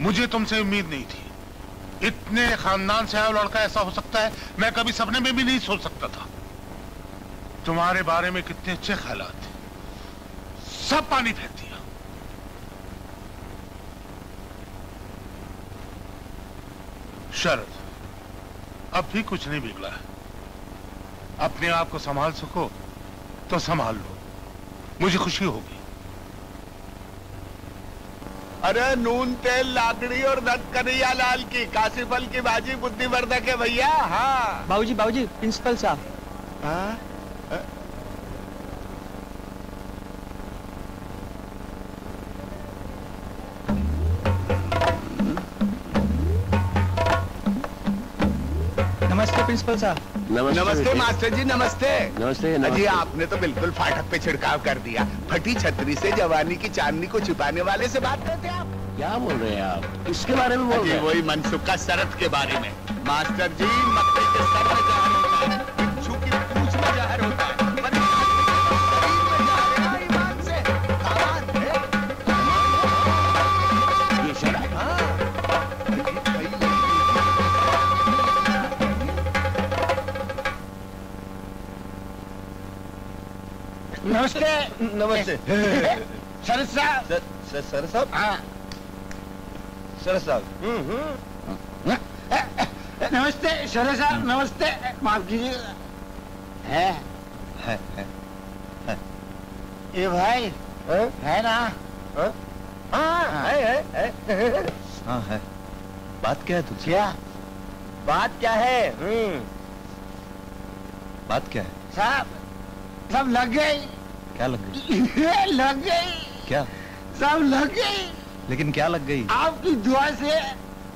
मुझे तुमसे उम्मीद नहीं थी। इतने खानदान से आया लड़का ऐसा हो सकता है मैं कभी सपने में भी नहीं सोच सकता था। तुम्हारे बारे में कितने अच्छे ख्याल थे सब पानी फेंक दिया। शरद अब भी कुछ नहीं बिगड़ा है। अपने आप को संभाल सको तो संभाल लो। मुझे खुशी होगी। अरे नून तेल लाकड़ी और दत्त कन्हैया लाल की काशी फल की भाजी बुद्धिवर्धक है भैया हाँ। बाबूजी बाबूजी प्रिंसिपल साहब। हाँ? प्रिंसिपल साहब। नमस्ते नमस्ते मास्टर जी नमस्ते। नमस्ते अजी आपने तो बिल्कुल फाटक पे छिड़काव कर दिया। फटी छतरी से जवानी की चांदनी को छिपाने वाले से बात करते हैं आप। क्या बोल रहे हैं आप? इसके बारे में बोल रहे हैं? वही मनसुख का शरत के बारे में। मास्टर जी मक्के के सर में जहर होता है। बिच्छू की पूंछ में जहर होता है। नमस्ते नमस्ते। <laughs> शरद साहब। सर सर सर साहब? हाँ। सर साहब। नमस्ते शरद साहब नमस्ते। माफ़ कीजिएगा है? ये भाई है? ना? हाँ। है है है। हाँ है। बात क्या है तुझसे? क्या? बात क्या है? हम्म। बात क्या है? साहब सब लग गई क्या लग गई? लग गई क्या? सब लग गई लेकिन क्या लग गई? आपकी दुआ से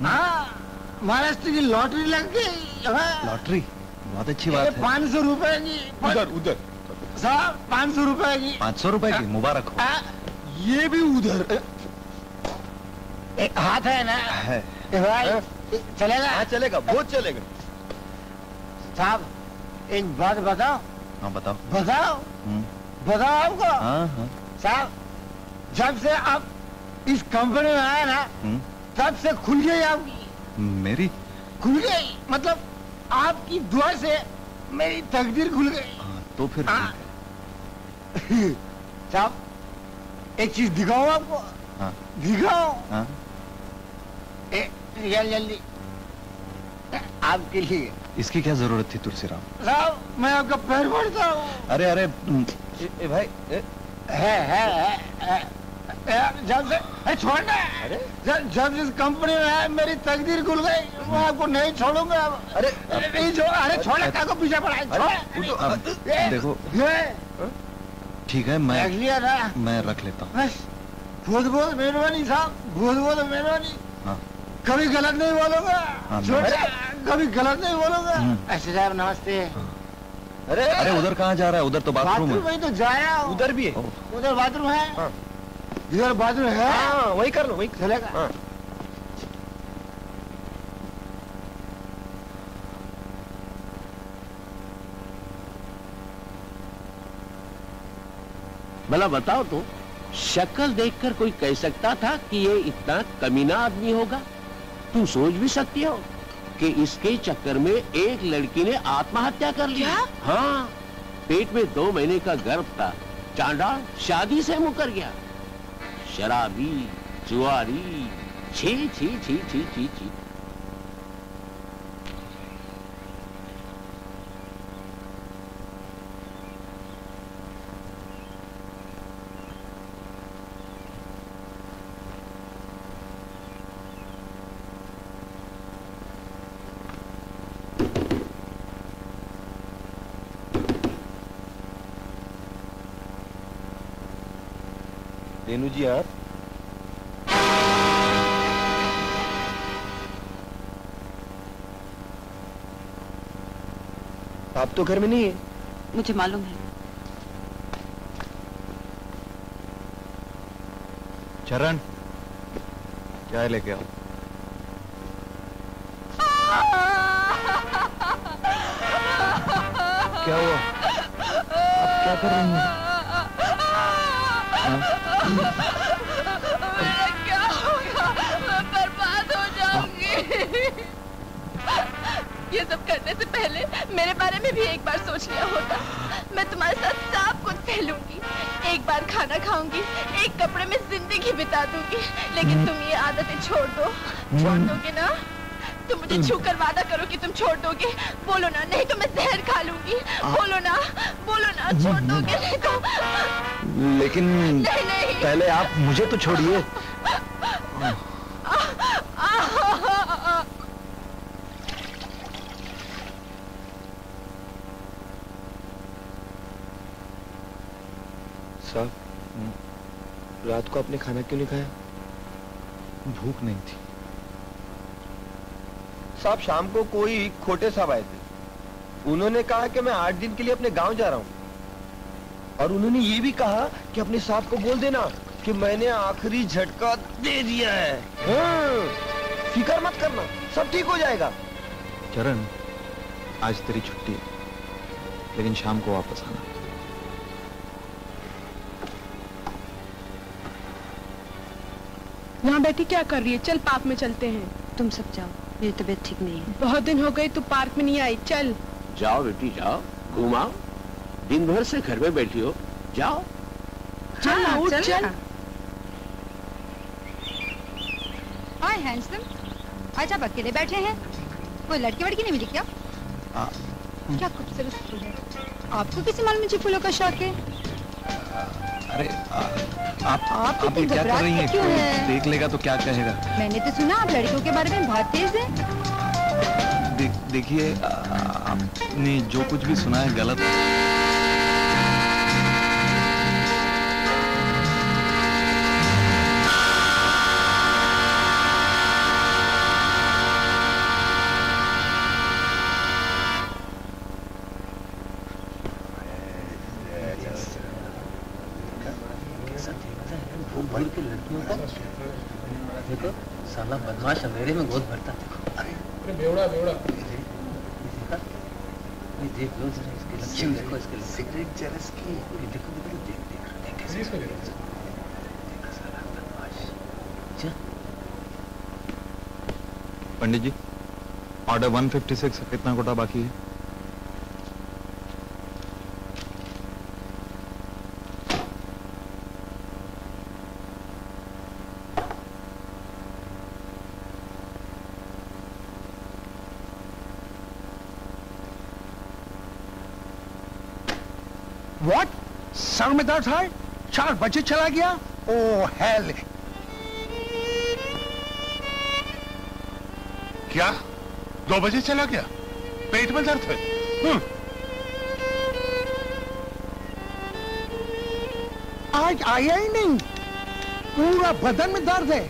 हाँ महाराष्ट्र की लॉटरी लग गई। हाँ। लॉटरी? बहुत अच्छी बात है। पाँच सौ रुपए की। उधर उधर। साहब पाँच सौ रुपए की। पाँच सौ रुपए की? मुबारक हो। हाँ, ये भी उधर। एक हाथ है ना? है। भाई चलेगा? हाँ चलेगा बहुत चलेगा। साहब एक बात बताओ। हाँ बताओ। बताओ बताओ आपको हाँ हाँ। साहब जब से आप इस कंपनी में आए ना हम्म, तब से खुल गई आपकी मेरी? खुल गई मतलब आपकी दुआ से मेरी तकदीर खुल गई। हाँ, तो फिर हाँ। साहब एक चीज़ दिखाऊँ आपको? हाँ। दिखाओ हाँ। ए, जल्दी। आपके लिए। इसकी क्या ज़रूरत थी तुलसीराम? साहब मैं आपका पैर पड़ता हूँ। अरे अरे ए, ए भाई ए, है है है, है जब से अरे? जब कंपनी में है मेरी तकदीर खुल गई मैं आपको नहीं छोड़ूँगा। अरे नहीं छोड़ अरे छोड़ पीछे पड़ा छोड़। देखो। ठीक है मैं रख लिया ना। मैं रख लेता हूँ। बहुत बहुत मेहरबानी साहब बहुत बहुत मेहरबानी। कभी गलत नहीं बोलूँगा। हाँ, छोटा कभी गलत नहीं बोलूँगा। हम्म। ऐसे साहब नमस्ते। अरे अरे उधर कहाँ जा रहा है? उधर तो बाथरूम है। में तो जाया उधर भी है। उधर बाथरूम है। इधर बाथरूम है। हाँ वही कर लो वही। चलेगा। भला बताओ तो शक्ल देखकर कोई कह सकता था कि ये इतना कमीना आदमी होगा? तुम सोच भी सकती हो कि इसके चक्कर में एक लड़की ने आत्महत्या कर लिया हाँ पेट में दो महीने का गर्भ था। चांडा शादी से मुकर गया। शराबी जुआरी छी छी छी छी छी छी। रेनू जी आप? आप तो घर में नहीं है। मुझे मालूम है। चरण चाय लेके आओ। क्या हुआ? आप क्या कर रही हैं? क्या होगा मैं बर्बाद हो जाऊँगी ये सब करने से पहले मेरे बारे में भी एक बार सोच लिया होता। मैं तुम्हारे साथ सब कुछ सह लूँगी। एक बार खाना खाऊँगी एक कपड़े में ज़िंदगी बिता दूँगी। लेकिन तुम ये आदतें छोड़ दो। छोड़ दोगे ना? तुम मुझे छू कर वादा करो कि तुम छोड़ दोगे। बोलो ना नहीं तो मैं जहर खा लूँगी। बोलो ना बोलो ना छोड़ दोगे नहीं तो लेकिन नहीं नहीं पहले आप मुझे तो छोड़िए। साहब रात को आपने खाना क्यों नहीं खाया? भूख नहीं थी। साहब शाम को कोई खोटे साहब आए थे। उन्होंने कहा कि मैं आठ दिन के लिए अपने गाँव जा रहा हूँ। और उन्होंने ये भी कहा कि अपने साहब को बोल देना कि मैंने आखिरी झटका दे दिया है। हाँ, फ़िक्र मत करना सब ठीक हो जाएगा। चरण आज तेरी छुट्टी है लेकिन शाम को वापस आना। यहाँ बैठी क्या कर रही है? चल पार्क में चलते हैं। तुम सब जाओ मेरी तबीयत ठीक नहीं है। बहुत दिन हो गए तू पार्क में नहीं आई। चल। जाओ बेटी जाओ घुमाओ दिन भर से घर में बैठी हो। जाओ। चल ना, उठ, चल। Hi handsome. आज आप अकेले बैठे हैं? कोई लड़की वड़की नहीं मिली क्या? आ, क्या खूबसूरत फूल है। आपको किसी मालूम मुझे फूलों का शौक है? अरे आ, आप आप आप क्या कर रही हैं? क्यों है? देख लेगा तो क्या कहेगा? मैंने तो सुना आप लड़कियों के बारे में बहुत तेज है। दे, देखिए आपने जो कुछ भी सुना है गलत है। ऑर्डर 156 का कितना कोटा बाकी है। व्हाट सर में दर्द है? चार बजे चला गया? ओ हेल क्या? दो बजे चला गया। पेट में दर्द है। हम्म, आज आया ही नहीं। पूरा बदन में दर्द है।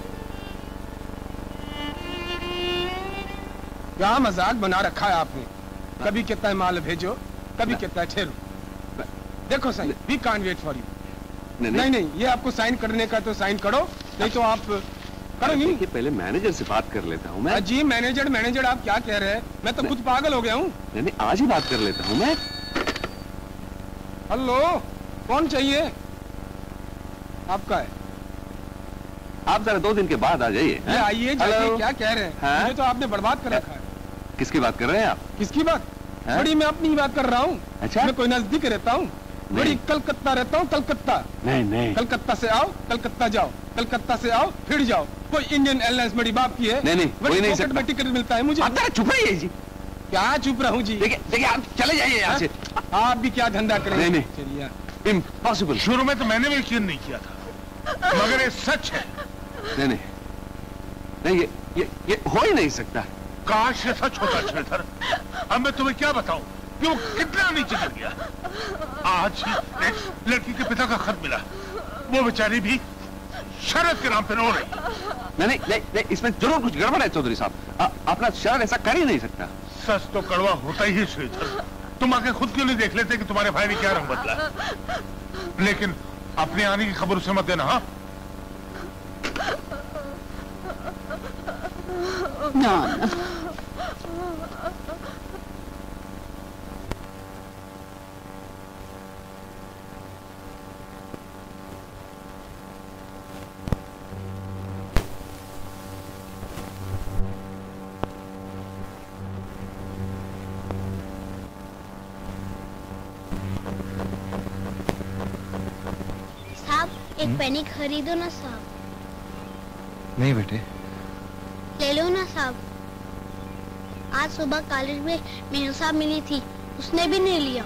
क्या मज़ाक बना रखा है आपने? कभी कितना माल भेजो कभी कितना ठहरो देखो sign we can wait for you नहीं नहीं ये आपको साइन करने का तो साइन करो नहीं तो आप करो नहीं देखिए पहले मैनेजर से बात कर लेता हूँ मैं। जी मैनेजर मैनेजर आप क्या कह रहे हैं? मैं तो खुद पागल हो गया हूँ। नहीं आज ही बात कर लेता हूँ मैं। हेलो कौन चाहिए? आपका है। आप जरा दो दिन के बाद आ जाइए आइए क्या कह रहे हैं? हाँ? तो आपने बर्बाद कर रखा है। किसकी बात कर रहे हैं आप? किसकी बात? हाँ? बड़ी मैं अपनी बात कर रहा हूँ। अच्छा? मैं कोई नज़दीक रहता हूँ। बड़ी कलकत्ता रहता हूँ कलकत्ता। नहीं नहीं। कलकत्ता से आओ कलकत्ता जाओ कलकत्ता से आओ फिर जाओ। कोई इंडियन एयरलाइंस बड़ी बाप की है। नहीं, नहीं, कोई नहीं सकता। टिकट मिलता है मुझे। चुप रहिए जी। क्या चुप रहूँ जी? देखिए देखिए आप चले जाइए यहाँ से। आप भी क्या धंधा करेंगे नहीं, नहीं। चलिए इम्पॉसिबल शुरू में तो मैंने भी यकीन नहीं किया था मगर ये सच है। नहीं नहीं। नहीं ये ये ये हो ही नहीं सकता। काश ये सच होता श्रीधर। अब मैं तुम्हें क्या बताऊँ? कि वो कितना नीचे गिर गया। आज ही लड़की के पिता का खत मिला। वो बेचारी भी शरद के नाम पे रो रही। नहीं नहीं नहीं, नहीं इसमें ज़रूर कुछ गड़बड़ है चौधरी साहब। अपना शहर ऐसा कर ही नहीं सकता। सच तो कड़वा होता ही श्रीधर। तुम आके खुद क्यों नहीं देख लेते कि तुम्हारे भाई ने क्या रंग बदला? लेकिन अपने आने की खबर उसे मत देना हाँ? ना ना। पेनी खरीदो ना साहब। नहीं बेटे। ले लो ना साहब। आज सुबह कॉलेज में मीनू साहब मिली थी उसने भी नहीं लिया।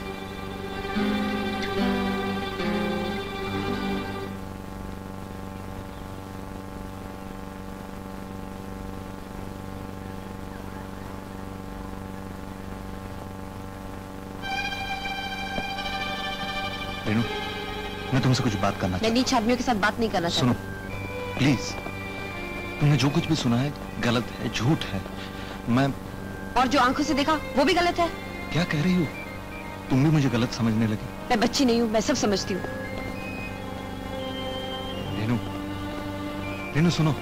बात करना मैं नीच आदमियों के साथ बात नहीं करना सुनो प्लीज़ तुमने जो कुछ भी सुना है गलत है झूठ है मैं और जो आँखों से देखा वो भी गलत है। क्या कह रही हो? तुम भी मुझे गलत समझने लगी। मैं बच्ची नहीं हूँ मैं सब समझती हूँ। रेनू रेनू सुनो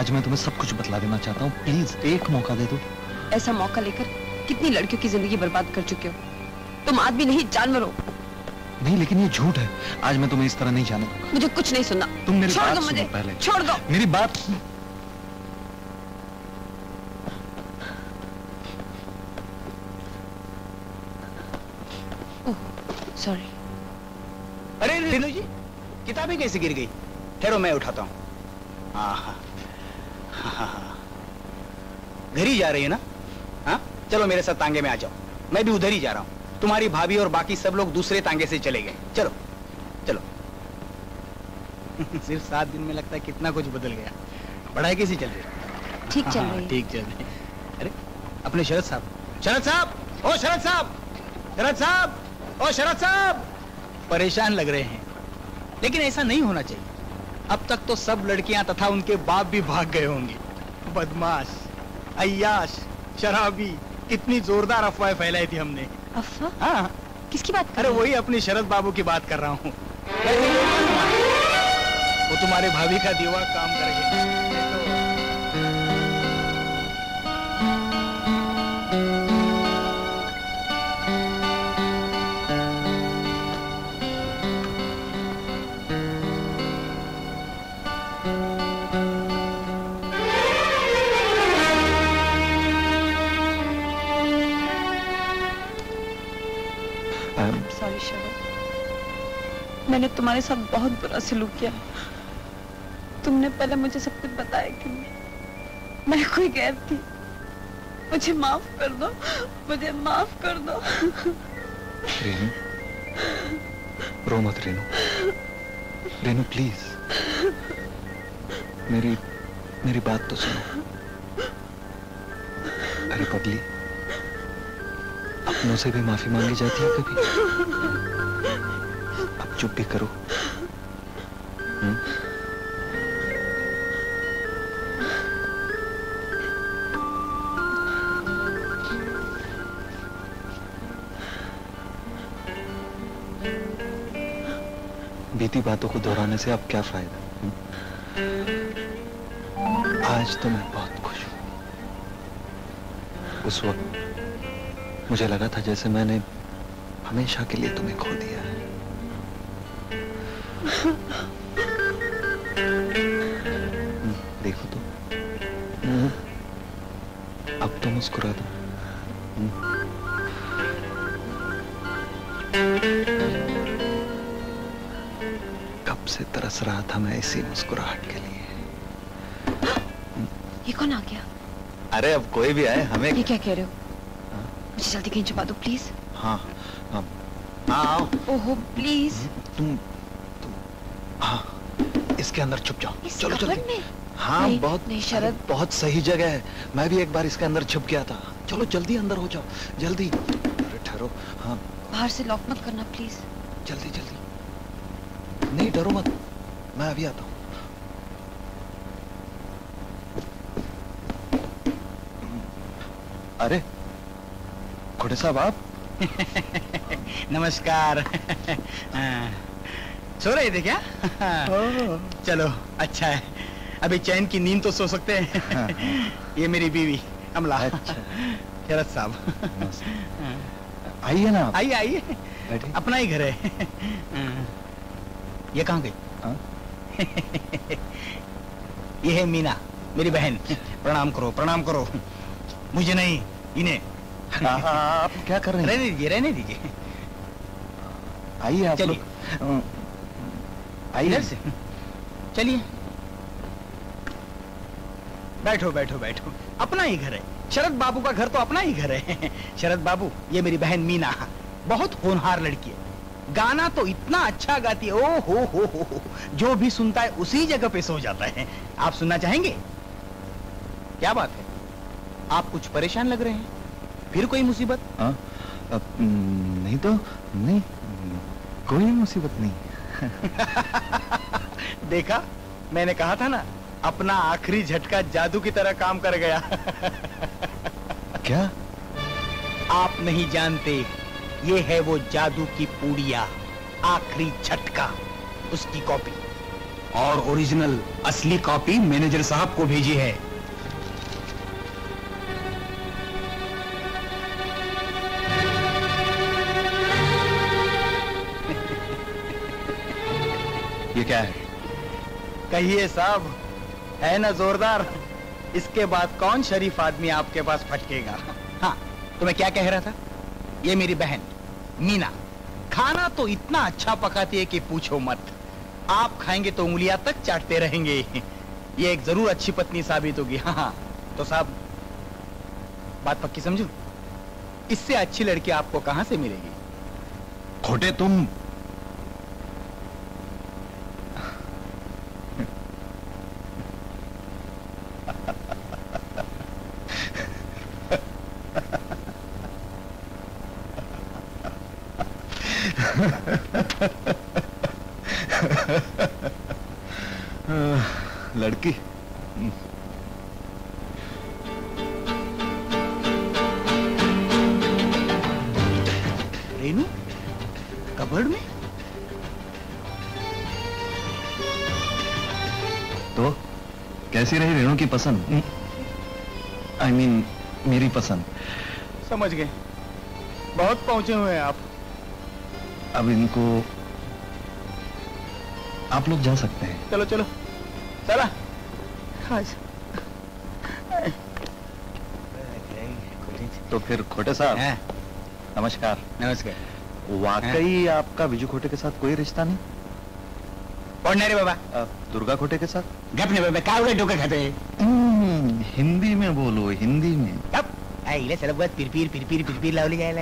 आज मैं तुम्हें सब कुछ बतला देना चाहता हूँ प्लीज़ एक मौका दे दो। ऐसा मौका लेकर कितनी लड़कियों की ज़िंदगी बर्बाद कर चुके हो। तुम आदमी नहीं जानवर हो। नहीं लेकिन ये झूठ है। आज मैं तुम्हें इस तरह नहीं जाने दूँगा। मुझे कुछ नहीं सुनना। तुम मेरी छोड़ बात दो सुनो मुझे। पहले। छोड़ दो। मेरी बात सॉरी अरे रेनू जी किताबें कैसे गिर गई? ठहरो मैं उठाता हूँ। हाँ हाँ हाँ, हाँ। घर ही जा रही है ना? हाँ? चलो मेरे साथ तांगे में आ जाओ। मैं भी उधर ही जा रहा हूँ। तुम्हारी भाभी और बाकी सब लोग दूसरे तांगे से चले गए। चलो चलो। <laughs> सिर्फ़ सात दिन में लगता है कितना कुछ बदल गया। पढ़ाई कैसी चल रही ठीक चल हाँ, रही ठीक चल रही अरे अपने शरद साहब। शरद साहब! ओ शरद साहब! शरद साहब! ओ शरद साहब! परेशान लग रहे हैं। लेकिन ऐसा नहीं होना चाहिए। अब तक तो सब लड़कियाँ तथा उनके बाप भी भाग गए होंगे। बदमाश अय्याश शराबी कितनी जोरदार अफवाह फैलाई थी हमने। अफवाह? हाँ। किसकी बात अरे वही अपनी शरद बाबू की बात कर रहा हूँ। वो तुम्हारे भाभी का दीवा काम करेंगे। तुम्हारे साथ बहुत बुरा सलूक किया तुमने पहले मुझे सब कुछ बताया नहीं? मैं कोई गैर थी। मुझे माफ़ कर दो, मुझे माफ़ कर दो। रेनू, रो मत रेनू। रेनू प्लीज़ मेरी मेरी बात तो सुनो। अरे पगली, अपनों से भी माफ़ी मांगी जाती है कभी? चुप भी करो हम्म? बीती बातों को दोहराने से अब क्या फ़ायदा हम्म? आज तो मैं बहुत खुश हूँ उस वक्त मुझे लगा था जैसे मैंने हमेशा के लिए तुम्हें खो दिया है तरस रहा था मैं इसी मुस्कुराहट के लिए। ये कौन आ गया? अरे अब कोई भी आए हमें ये क्या? कह रहे हो? मुझे जल्दी कहीं छुपा दो प्लीज़ हाँ हाँ। हाँ आओ। ओहो प्लीज़ तुम तुम हाँ। इसके अंदर छुप जाओ। चलो चलो। हाँ नहीं, बहुत नहीं शरद। बहुत सही जगह है। मैं भी एक बार इसके अंदर छुप गया था। चलो जल्दी अंदर हो जाओ। जल्दी। अरे ठहरो। हाँ। बाहर से लॉक मत करना प्लीज़ जल्दी जल्दी। नहीं डरो मत। मैं अभी आता हूँ। अरे खोटे साहब आप? <laughs> नमस्कार। हाँ, सो रहे थे क्या? <laughs> चलो अच्छा है। अभी चैन की नींद तो सो सकते हैं। <laughs> ये मेरी बीवी अमला। शरद साहब। आइए ना आइए आइए। अपना ही घर है। हाँ, ये कहाँ गई? <laughs> ये है मीना मेरी बहन। प्रणाम करो प्रणाम करो। मुझे नहीं इन्हें। आप क्या कर रहे हैं? रहने दीजिए रहने दीजिए। आइए आप आइए। से। चलिए। बैठो बैठो बैठो। अपना ही घर है। शरद बाबू का घर तो अपना ही घर है। <laughs> शरद बाबू ये मेरी बहन मीना। बहुत होनहार लड़की है। गाना तो इतना अच्छा गाती है ओ हो हो हो हो। जो भी सुनता है उसी जगह पे सो जाता है। आप सुनना चाहेंगे? क्या बात है? आप कुछ परेशान लग रहे हैं? फिर कोई मुसीबत? नहीं तो नहीं कोई मुसीबत नहीं। <laughs> देखा? मैंने कहा था ना अपना आखिरी झटका जादू की तरह काम कर गया। <laughs> क्या? आप नहीं जानते ये है वो जादू की पूड़िया आखिरी झटका उसकी कॉपी। और ओरिजिनल असली कॉपी मैनेजर साहब को भेजी है। <laughs> ये क्या है? कहिए साहब है ना जोरदार? इसके बाद कौन शरीफ आदमी आपके पास फटकेगा? हाँ तो मैं क्या कह रहा था? ये मेरी बहन। मीना, खाना तो इतना अच्छा पकाती है कि पूछो मत। आप खाएँगे तो उंगलियाँ तक चाटते रहेंगे। ये एक ज़रूर अच्छी पत्नी साबित होगी। हाँ हाँ तो साहब, बात पक्की समझो? इससे अच्छी लड़की आपको कहाँ से मिलेगी? खोटे तुम पसंद? आई मीन मेरी पसंद। समझ गए। बहुत पहुँचे हुए हैं आप। अब इनको आप लोग जा सकते हैं। चलो चलो। चला। आज। तो फिर खोटे साहब। नमस्कार। नमस्कार। वाकई आपका विजू खोटे के साथ कोई रिश्ता नहीं? कौन है रे बाबा। दुर्गा खोटे के साथ? गप ने का उड़े डोके खाते। हम्म, हिंदी में बोलो हिंदी में। गप आईले पीर पीर पीर पीर पीर लावली जायला